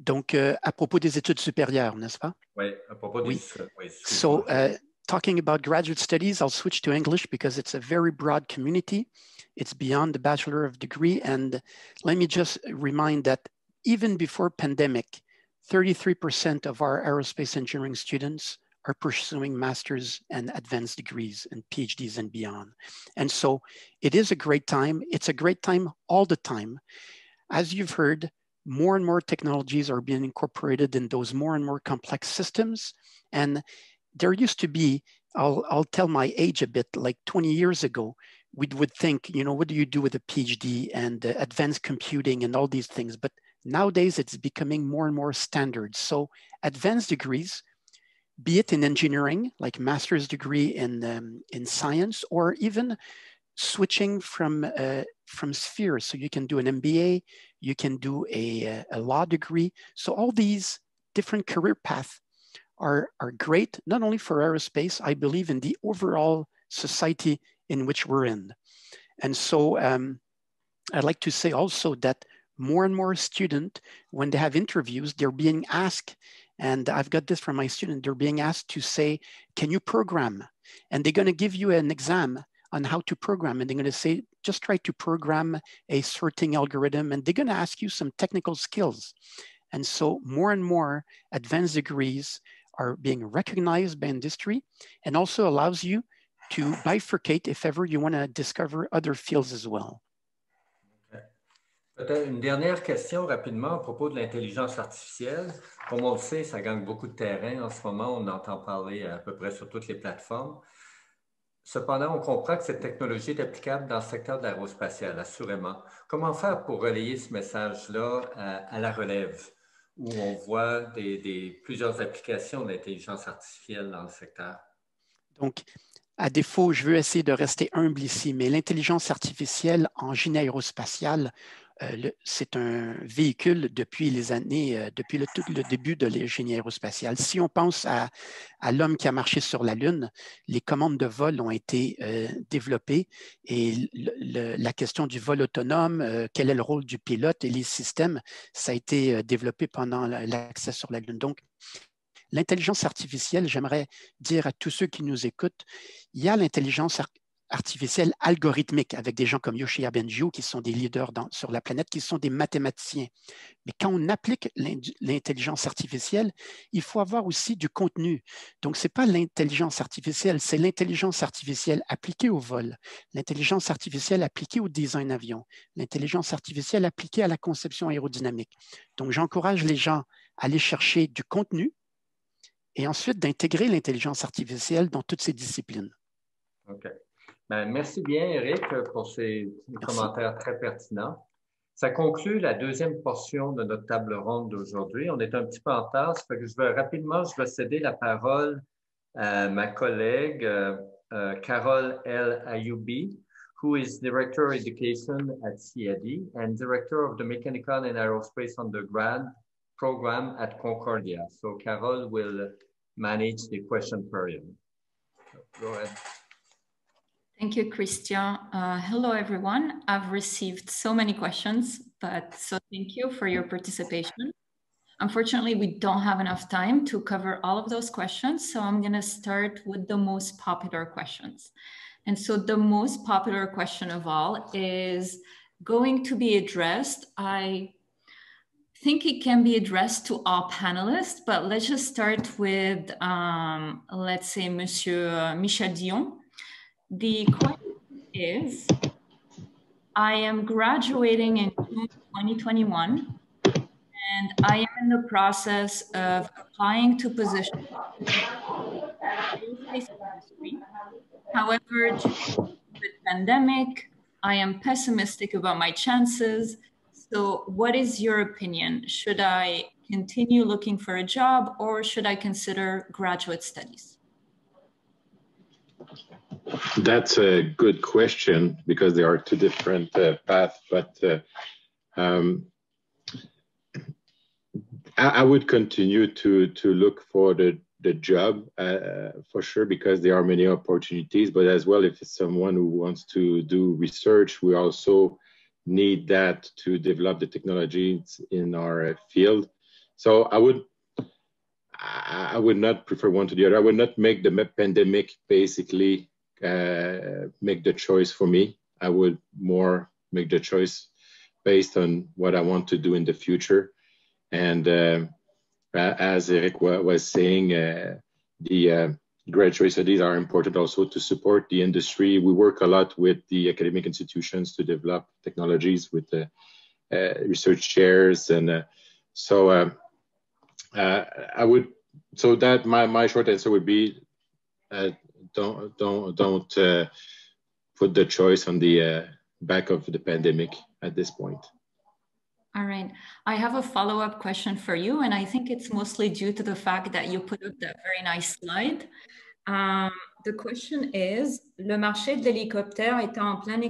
Donc, euh, à propos des études supérieures, n'est-ce pas? Oui, à propos des oui. oui so, uh, talking about graduate studies, I'll switch to English because it's a very broad community. It's beyond the bachelor of degree. And let me just remind that even before pandemic, 33% of our aerospace engineering students are pursuing master's and advanced degrees and PhDs and beyond. And so it is a great time. It's a great time all the time. As you've heard, more and more technologies are being incorporated in those more and more complex systems. And there used to be, I'll, I'll tell my age a bit, like 20 years ago, we would think, you know, what do you do with a PhD and uh, advanced computing and all these things? But nowadays it's becoming more and more standard. So advanced degrees be it in engineering, like master's degree in, um, in science, or even switching from, uh, from spheres. So you can do an MBA, you can do a, a law degree. So all these different career paths are, are great, not only for aerospace, I believe in the overall society in which we're in. And so um, I'd like to say also that more and more students, when they have interviews, they're being asked and I've got this from my student. They're being asked to say, can you program? And they're going to give you an exam on how to program. And they're going to say, just try to program a sorting algorithm. And they're going to ask you some technical skills. And so more and more advanced degrees are being recognized by industry and also allows you to bifurcate if ever you want to discover other fields as well. Une dernière question rapidement à propos de l'intelligence artificielle. Comme on le sait, ça gagne beaucoup de terrain en ce moment. On entend parler à peu près sur toutes les plateformes. Cependant, on comprend que cette technologie est applicable dans le secteur de l'aérospatial, assurément. Comment faire pour relayer ce message-là à, la relève, où on voit plusieurs applications d'intelligence artificielle dans le secteur? Donc, à défaut, je veux essayer de rester humble ici, mais l'intelligence artificielle en génie aérospatial euh, c'est un véhicule depuis les années, euh, depuis le, tout le début de l'ingénierie aérospatiale. Si on pense à, l'homme qui a marché sur la Lune, les commandes de vol ont été euh, développées et la question du vol autonome, quel est le rôle du pilote et les systèmes, ça a été développé pendant l'accès sur la Lune. Donc, l'intelligence artificielle, j'aimerais dire à tous ceux qui nous écoutent, il y a l'intelligence artificielle algorithmique avec des gens comme Yoshia Benjiu qui sont des leaders sur la planète, qui sont des mathématiciens. Mais quand on applique l'intelligence artificielle, il faut avoir aussi du contenu. Donc, ce n'est pas l'intelligence artificielle, c'est l'intelligence artificielle appliquée au vol, l'intelligence artificielle appliquée au design avion, l'intelligence artificielle appliquée à la conception aérodynamique. Donc, j'encourage les gens à aller chercher du contenu et ensuite d'intégrer l'intelligence artificielle dans toutes ces disciplines. Ben, merci bien, Eric, pour ces commentaires très pertinents. Ça conclut la deuxième portion de notre table ronde d'aujourd'hui. On est un petit peu en retard, ça fait que je vais rapidement, je vais céder la parole à ma collègue euh, euh, Carole L. Ayoubi, who is Director of Education at CAD and Director of the Mechanical and Aerospace Undergrad program at Concordia. So Carol will manage the question period. Go ahead. Thank you, Christian. Uh, hello, everyone. I've received so many questions, but so thank you for your participation. Unfortunately, we don't have enough time to cover all of those questions, so I'm going to start with the most popular questions. And so the most popular question of all is going to be addressed. I think it can be addressed to all panelists, but let's just start with, um, let's say, Monsieur Michel Dion. The question is, I am graduating in 2021 and I am in the process of applying to positions However, due to the pandemic, I am pessimistic about my chances. So, what is your opinion? Should I continue looking for a job or should I consider graduate studies? That's a good question because there are two different uh, paths, but uh, um, I, would continue to to look for the the job uh, for sure because there are many opportunities but as well if it's someone who wants to do research we also need that to develop the technologies in our field. So i would i would not prefer one to the other. I would not make the pandemic basically uh, make the choice for me i would more make the choice based on what i want to do in the future and uh, as Eric was saying, uh, the uh, graduate studies are important also to support the industry. We work a lot with the academic institutions to develop technologies with the uh, research chairs. And so I would, so that my, my short answer would be don't, don't, don't put the choice on the back of the pandemic at this point. All right. I have a follow-up question for you, and I think it's mostly due to the fact that you put up that very nice slide. Um, the question is, le marché de l'hélicoptère est en pleine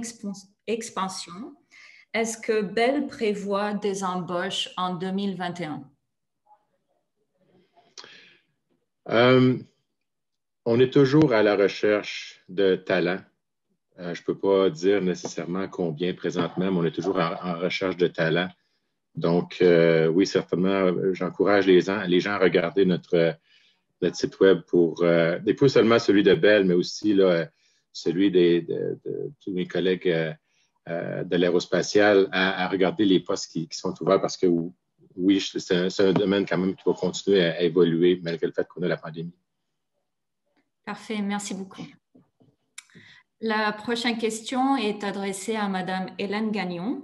expansion. Est-ce que Bell prévoit des embauches en 2021? Um, on est toujours à la recherche de talents. Euh, je ne peux pas dire nécessairement combien présentement, mais on est toujours en, recherche de talents. Donc, euh, oui, certainement, j'encourage les gens, à regarder notre, site web pour, euh, et pas seulement celui de Bell, mais aussi celui des, de, tous mes collègues euh, de l'aérospatial, à, regarder les postes qui, sont ouverts parce que oui, c'est un, un, domaine quand même qui va continuer à, à évoluer malgré le fait qu'on a la pandémie. Parfait, merci beaucoup. La prochaine question est adressée à Madame Hélène Gagnon.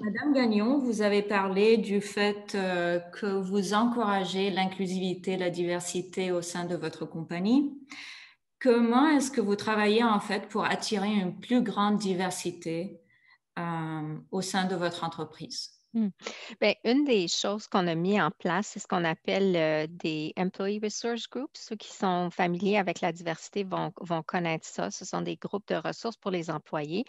Madame Gagnon, vous avez parlé du fait euh, que vous encouragez l'inclusivité, la diversité au sein de votre compagnie. Comment est-ce que vous travaillez en fait pour attirer une plus grande diversité euh, au sein de votre entreprise? Bien, une des choses qu'on a mis en place, c'est ce qu'on appelle euh, des Employee Resource Groups. Ceux qui sont familiers avec la diversité vont, vont connaître ça. Ce sont des groupes de ressources pour les employés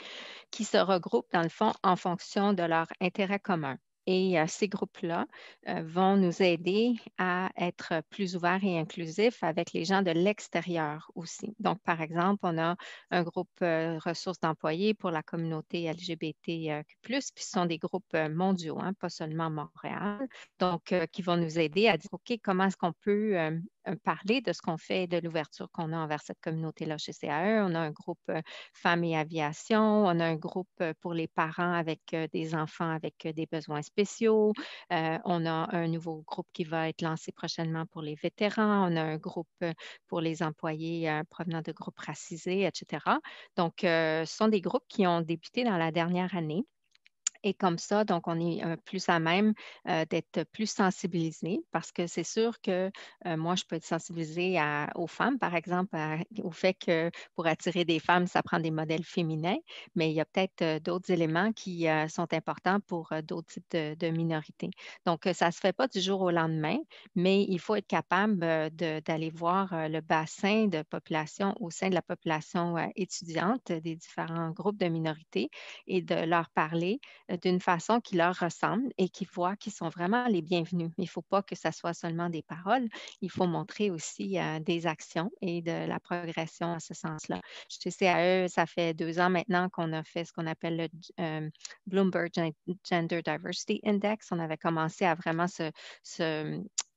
qui se regroupent, dans le fond, en fonction de leur intérêt commun. Et euh, ces groupes-là euh, vont nous aider à être plus ouverts et inclusifs avec les gens de l'extérieur aussi. Donc, par exemple, on a un groupe euh, ressources d'employés pour la communauté LGBTQ+, puis ce sont des groupes mondiaux, hein, pas seulement Montréal, donc qui vont nous aider à dire, OK, comment est-ce qu'on peut parler de ce qu'on fait, de l'ouverture qu'on a envers cette communauté-là chez CAE. On a un groupe femmes et aviation, on a un groupe pour les parents avec des enfants avec des besoins spéciaux. Euh, on a un nouveau groupe qui va être lancé prochainement pour les vétérans. On a un groupe pour les employés euh, provenant de groupes racisés, etc. Donc, euh, ce sont des groupes qui ont débuté dans la dernière année Et comme ça, donc, on est euh, plus à même euh, d'être plus sensibilisé parce que c'est sûr que euh, moi, je peux être sensibilisée aux femmes, par exemple, au fait que pour attirer des femmes, ça prend des modèles féminins, mais il y a peut-être d'autres éléments qui sont importants pour d'autres types de, minorités. Donc, ça ne se fait pas du jour au lendemain, mais il faut être capable d'aller voir le bassin de population au sein de la population étudiante des différents groupes de minorités et de leur parler d'une façon qui leur ressemble et qui voient qu'ils sont vraiment les bienvenus. Il ne faut pas que ce soit seulement des paroles, il faut montrer aussi euh, des actions et de la progression à ce sens-là. Chez CAE, ça fait deux ans maintenant qu'on a fait ce qu'on appelle le euh, Bloomberg Gender Diversity Index. On avait commencé à vraiment se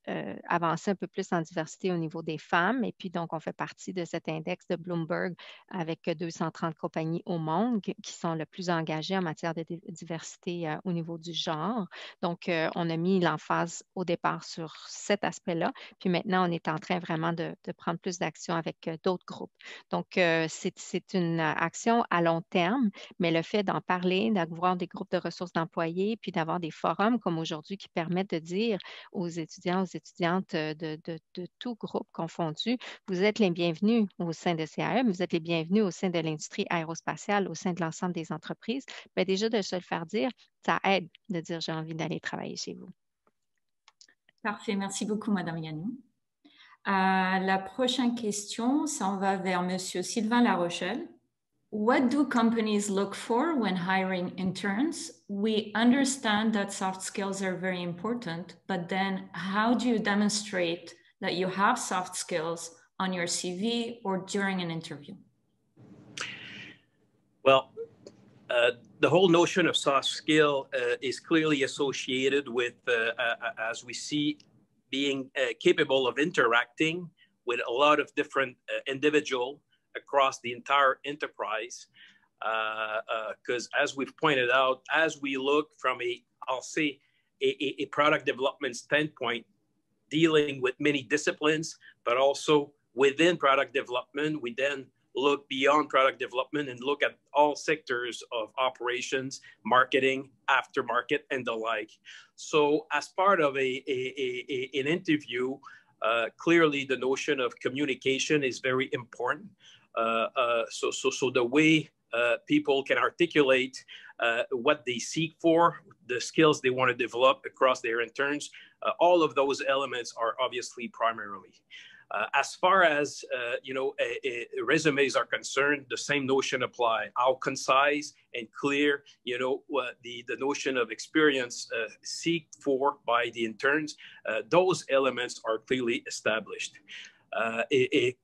euh, avancer un peu plus en diversité au niveau des femmes. Et puis, donc, on fait partie de cet index de Bloomberg avec 230 compagnies au monde qui sont le plus engagées en matière de diversité euh, au niveau du genre. Donc, euh, on a mis l'emphase au départ sur cet aspect-là. Puis maintenant, on est en train vraiment de, prendre plus d'action avec d'autres groupes. Donc, c'est une action à long terme, mais le fait d'en parler, d'avoir des groupes de ressources d'employés, puis d'avoir des forums comme aujourd'hui qui permettent de dire aux étudiants, aux étudiantes euh, de, tout groupe confondu, vous êtes les bienvenus au sein de CAM, vous êtes les bienvenus au sein de l'industrie aérospatiale, au sein de l'ensemble des entreprises. Mais déjà, de se le faire dire, ça aide de dire j'ai envie d'aller travailler chez vous. Parfait. Merci beaucoup, Madame Yannou. Euh, la prochaine question, ça en va vers Monsieur Sylvain Larochelle. What do companies look for when hiring interns? We understand that soft skills are very important, but then how do you demonstrate that you have soft skills on your CV or during an interview? Well, uh, the whole notion of soft skill uh, is clearly associated with, uh, as we see, being uh, capable of interacting with a lot of different uh, individuals across the entire enterprise. Because uh, uh, as we've pointed out, as we look from a, I'll say, a, a product development standpoint, dealing with many disciplines, but also within product development, we then look beyond product development and look at all sectors of operations, marketing, aftermarket, and the like. So, as part of a, a, a an interview, uh, clearly the notion of communication is very important. Uh, uh, so, so, so the way uh, people can articulate what they seek for, the skills they want to develop across their interns, all of those elements are obviously primarily. Uh, as far as uh, you know, a, a resumes are concerned, the same notion apply. How concise and clear, you know, uh, the the notion of experience seek for by the interns, those elements are clearly established. A, a,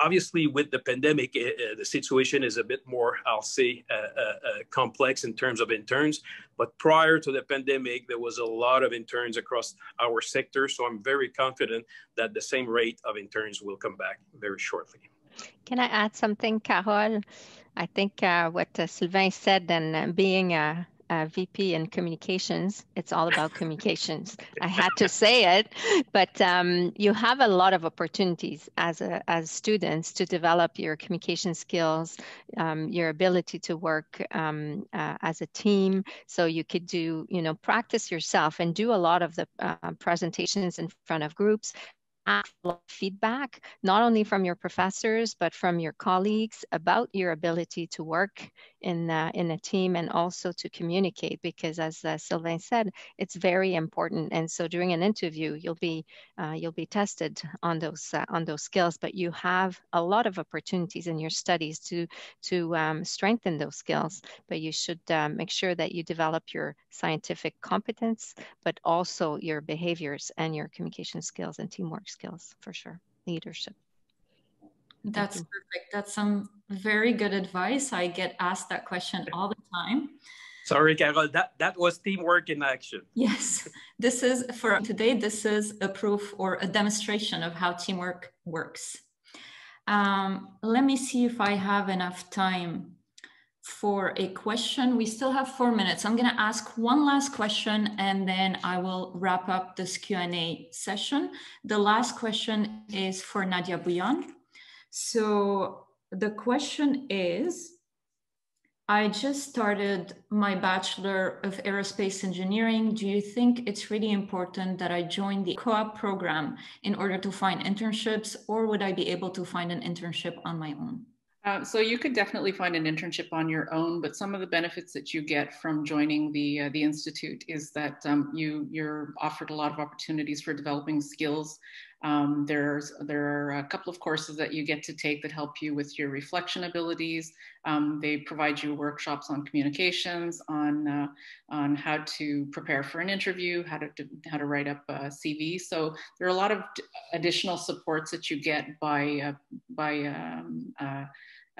obviously with the pandemic, uh, the situation is a bit more, I'll say, uh, uh, complex in terms of interns. But prior to the pandemic, there was a lot of interns across our sector. So I'm very confident that the same rate of interns will come back very shortly. Can I add something, Carol? I think uh, what uh, Sylvain said, and being a uh, VP in communications, it's all about communications. I had to say it, but um, you have a lot of opportunities as a, as students to develop your communication skills, um, your ability to work um, uh, as a team. So you could do, you know, practice yourself and do a lot of the uh, presentations in front of groups, feedback, not only from your professors, but from your colleagues about your ability to work in, uh, in a team and also to communicate because as uh, Sylvain said, it's very important. And so during an interview, you'll be, uh, you'll be tested on those, uh, on those skills, but you have a lot of opportunities in your studies to, to um, strengthen those skills, but you should uh, make sure that you develop your scientific competence, but also your behaviors and your communication skills and teamwork skills for sure, leadership. That's perfect. That's some very good advice. I get asked that question all the time. Sorry, Carol, that, that was teamwork in action. Yes, this is for today, this is a proof or a demonstration of how teamwork works. Um, let me see if I have enough time for a question. We still have four minutes. I'm gonna ask one last question and then I will wrap up this Q&A session. The last question is for Nadia Bouillon. So the question is, I just started my Bachelor of Aerospace Engineering. Do you think it's really important that I join the co-op program in order to find internships or would I be able to find an internship on my own? Uh, so you could definitely find an internship on your own, but some of the benefits that you get from joining the uh, the institute is that um, you you're offered a lot of opportunities for developing skills. Um, there's there are a couple of courses that you get to take that help you with your reflection abilities. Um, they provide you workshops on communications, on uh, on how to prepare for an interview, how to how to write up a CV. So there are a lot of additional supports that you get by uh, by um, uh,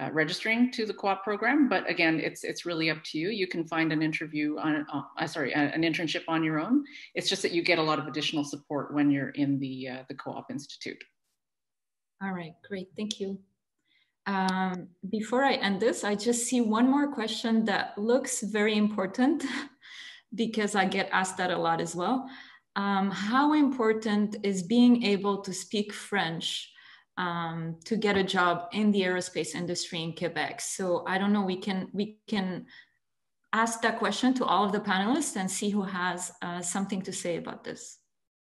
uh, registering to the co-op program. But again, it's it's really up to you. You can find an interview on, uh, sorry, an internship on your own. It's just that you get a lot of additional support when you're in the uh, the co-op institute. All right, great, thank you. Um, before I end this, I just see one more question that looks very important because I get asked that a lot as well. Um, how important is being able to speak French um, to get a job in the aerospace industry in Quebec. So I don't know. We can we can ask that question to all of the panelists and see who has uh, something to say about this.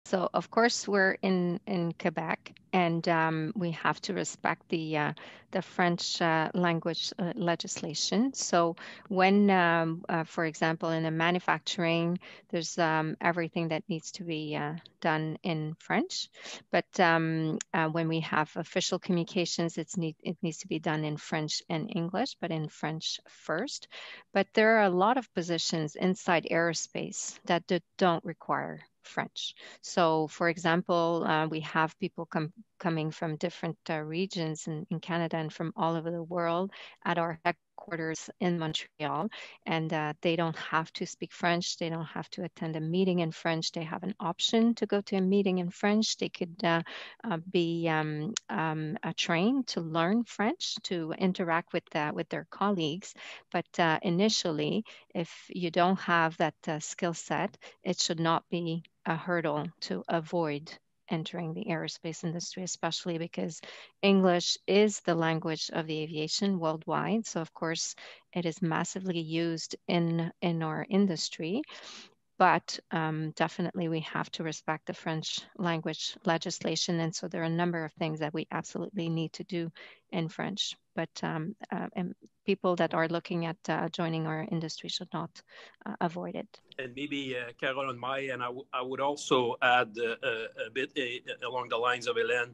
So of course we're in in Quebec, and um, we have to respect the uh, the French uh, language uh, legislation. So when, um, uh, for example, in a manufacturing, there's um, everything that needs to be uh, done in French. But um, uh, when we have official communications, it's need it needs to be done in French and English, but in French first. But there are a lot of positions inside aerospace that don't require French. So, for example, uh, we have people com- coming from different uh, regions in, in, Canada and from all over the world at our headquarters in Montreal. And uh, they don't have to speak French. They don't have to attend a meeting in French. They have an option to go to a meeting in French. They could uh, uh, be um, um, trained to learn French, to interact with, with their colleagues. But uh, initially, if you don't have that skill set, it should not be a hurdle to avoid entering the aerospace industry, especially because English is the language of the aviation worldwide. So, of course, it is massively used in, in our industry. But um, definitely, we have to respect the French language legislation. And so, there are a number of things that we absolutely need to do in French. But um, uh, people that are looking at uh, joining our industry should not uh, avoid it. And maybe uh, Carol and Mai, and I, would also add uh, uh, a bit along the lines of Hélène.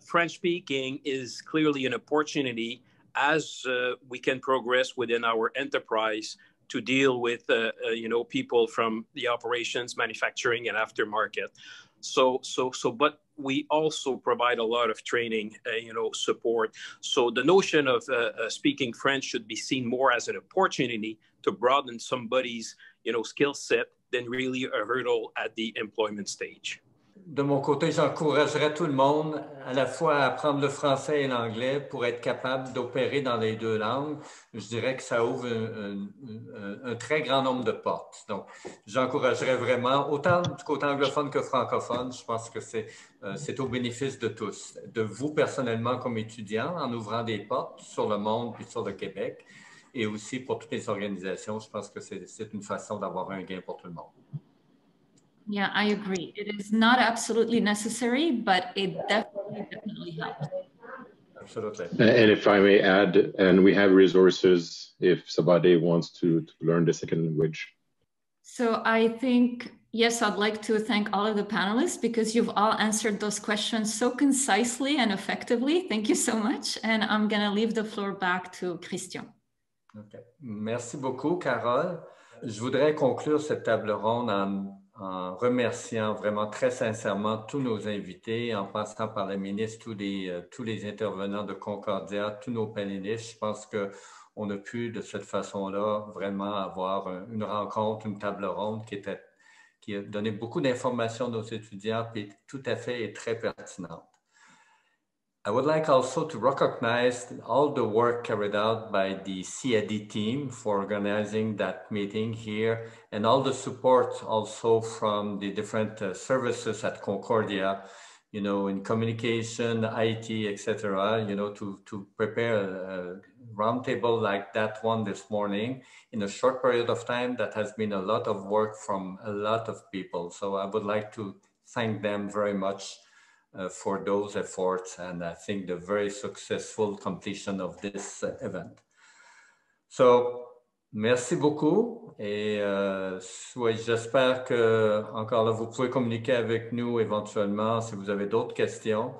French speaking is clearly an opportunity as we can progress within our enterprise to deal with you know people from the operations, manufacturing, and aftermarket. So so so, but we also provide a lot of training, uh, you know, support. So the notion of uh, uh, speaking French should be seen more as an opportunity to broaden somebody's, you know, skill set than really a hurdle at the employment stage. De mon côté, j'encouragerais tout le monde à la fois à apprendre le français et l'anglais pour être capable d'opérer dans les deux langues. Je dirais que ça ouvre un, très grand nombre de portes. Donc, j'encouragerais vraiment, autant du côté anglophone que francophone, je pense que euh, c'est au bénéfice de tous, de vous personnellement comme étudiant, en ouvrant des portes sur le monde puis sur le Québec, et aussi pour toutes les organisations. Je pense que c'est une façon d'avoir un gain pour tout le monde. Yeah, I agree. It is not absolutely necessary, but it definitely, definitely helps. Absolutely. Uh, and if I may add, and we have resources if somebody wants to, to learn the second language. So I think, yes, I'd like to thank all of the panelists because you've all answered those questions so concisely and effectively. Thank you so much. And I'm going to leave the floor back to Christian. Okay. Merci beaucoup, Carole. Je voudrais conclure cette table ronde en en remerciant vraiment très sincèrement tous nos invités, en passant par le ministre, tous les, euh, tous les intervenants de Concordia, tous nos panélistes. Je pense qu'on a pu, de cette façon-là, vraiment avoir une rencontre, une table ronde qui a donné beaucoup d'informations à nos étudiants et tout à fait et très pertinente. I would like also to recognize all the work carried out by the CAD team for organizing that meeting here and all the support also from the different uh, services at Concordia you know, in communication, IT, etc., you know, to, to prepare a, roundtable like that one this morning in a short period of time that has been a lot of work from a lot of people. So I would like to thank them very much for those efforts and I think the very successful completion of this uh, event. So Merci beaucoup et euh, j'espère que, encore là, vous pouvez communiquer avec nous éventuellement si vous avez d'autres questions,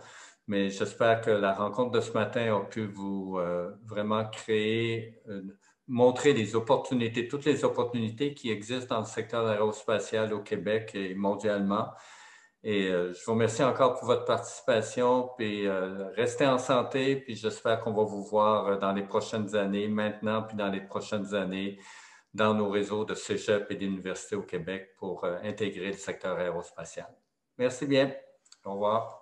mais j'espère que la rencontre de ce matin a pu vous euh, vraiment créer, euh, montrer les opportunités, toutes les opportunités qui existent dans le secteur aérospatial au Québec et mondialement. Et euh, je vous remercie encore pour votre participation. Puis euh, restez en santé. Puis j'espère qu'on va vous voir euh, dans les prochaines années, maintenant, puis dans les prochaines années, dans nos réseaux de cégep et d'universités au Québec pour intégrer le secteur aérospatial. Merci bien. Au revoir.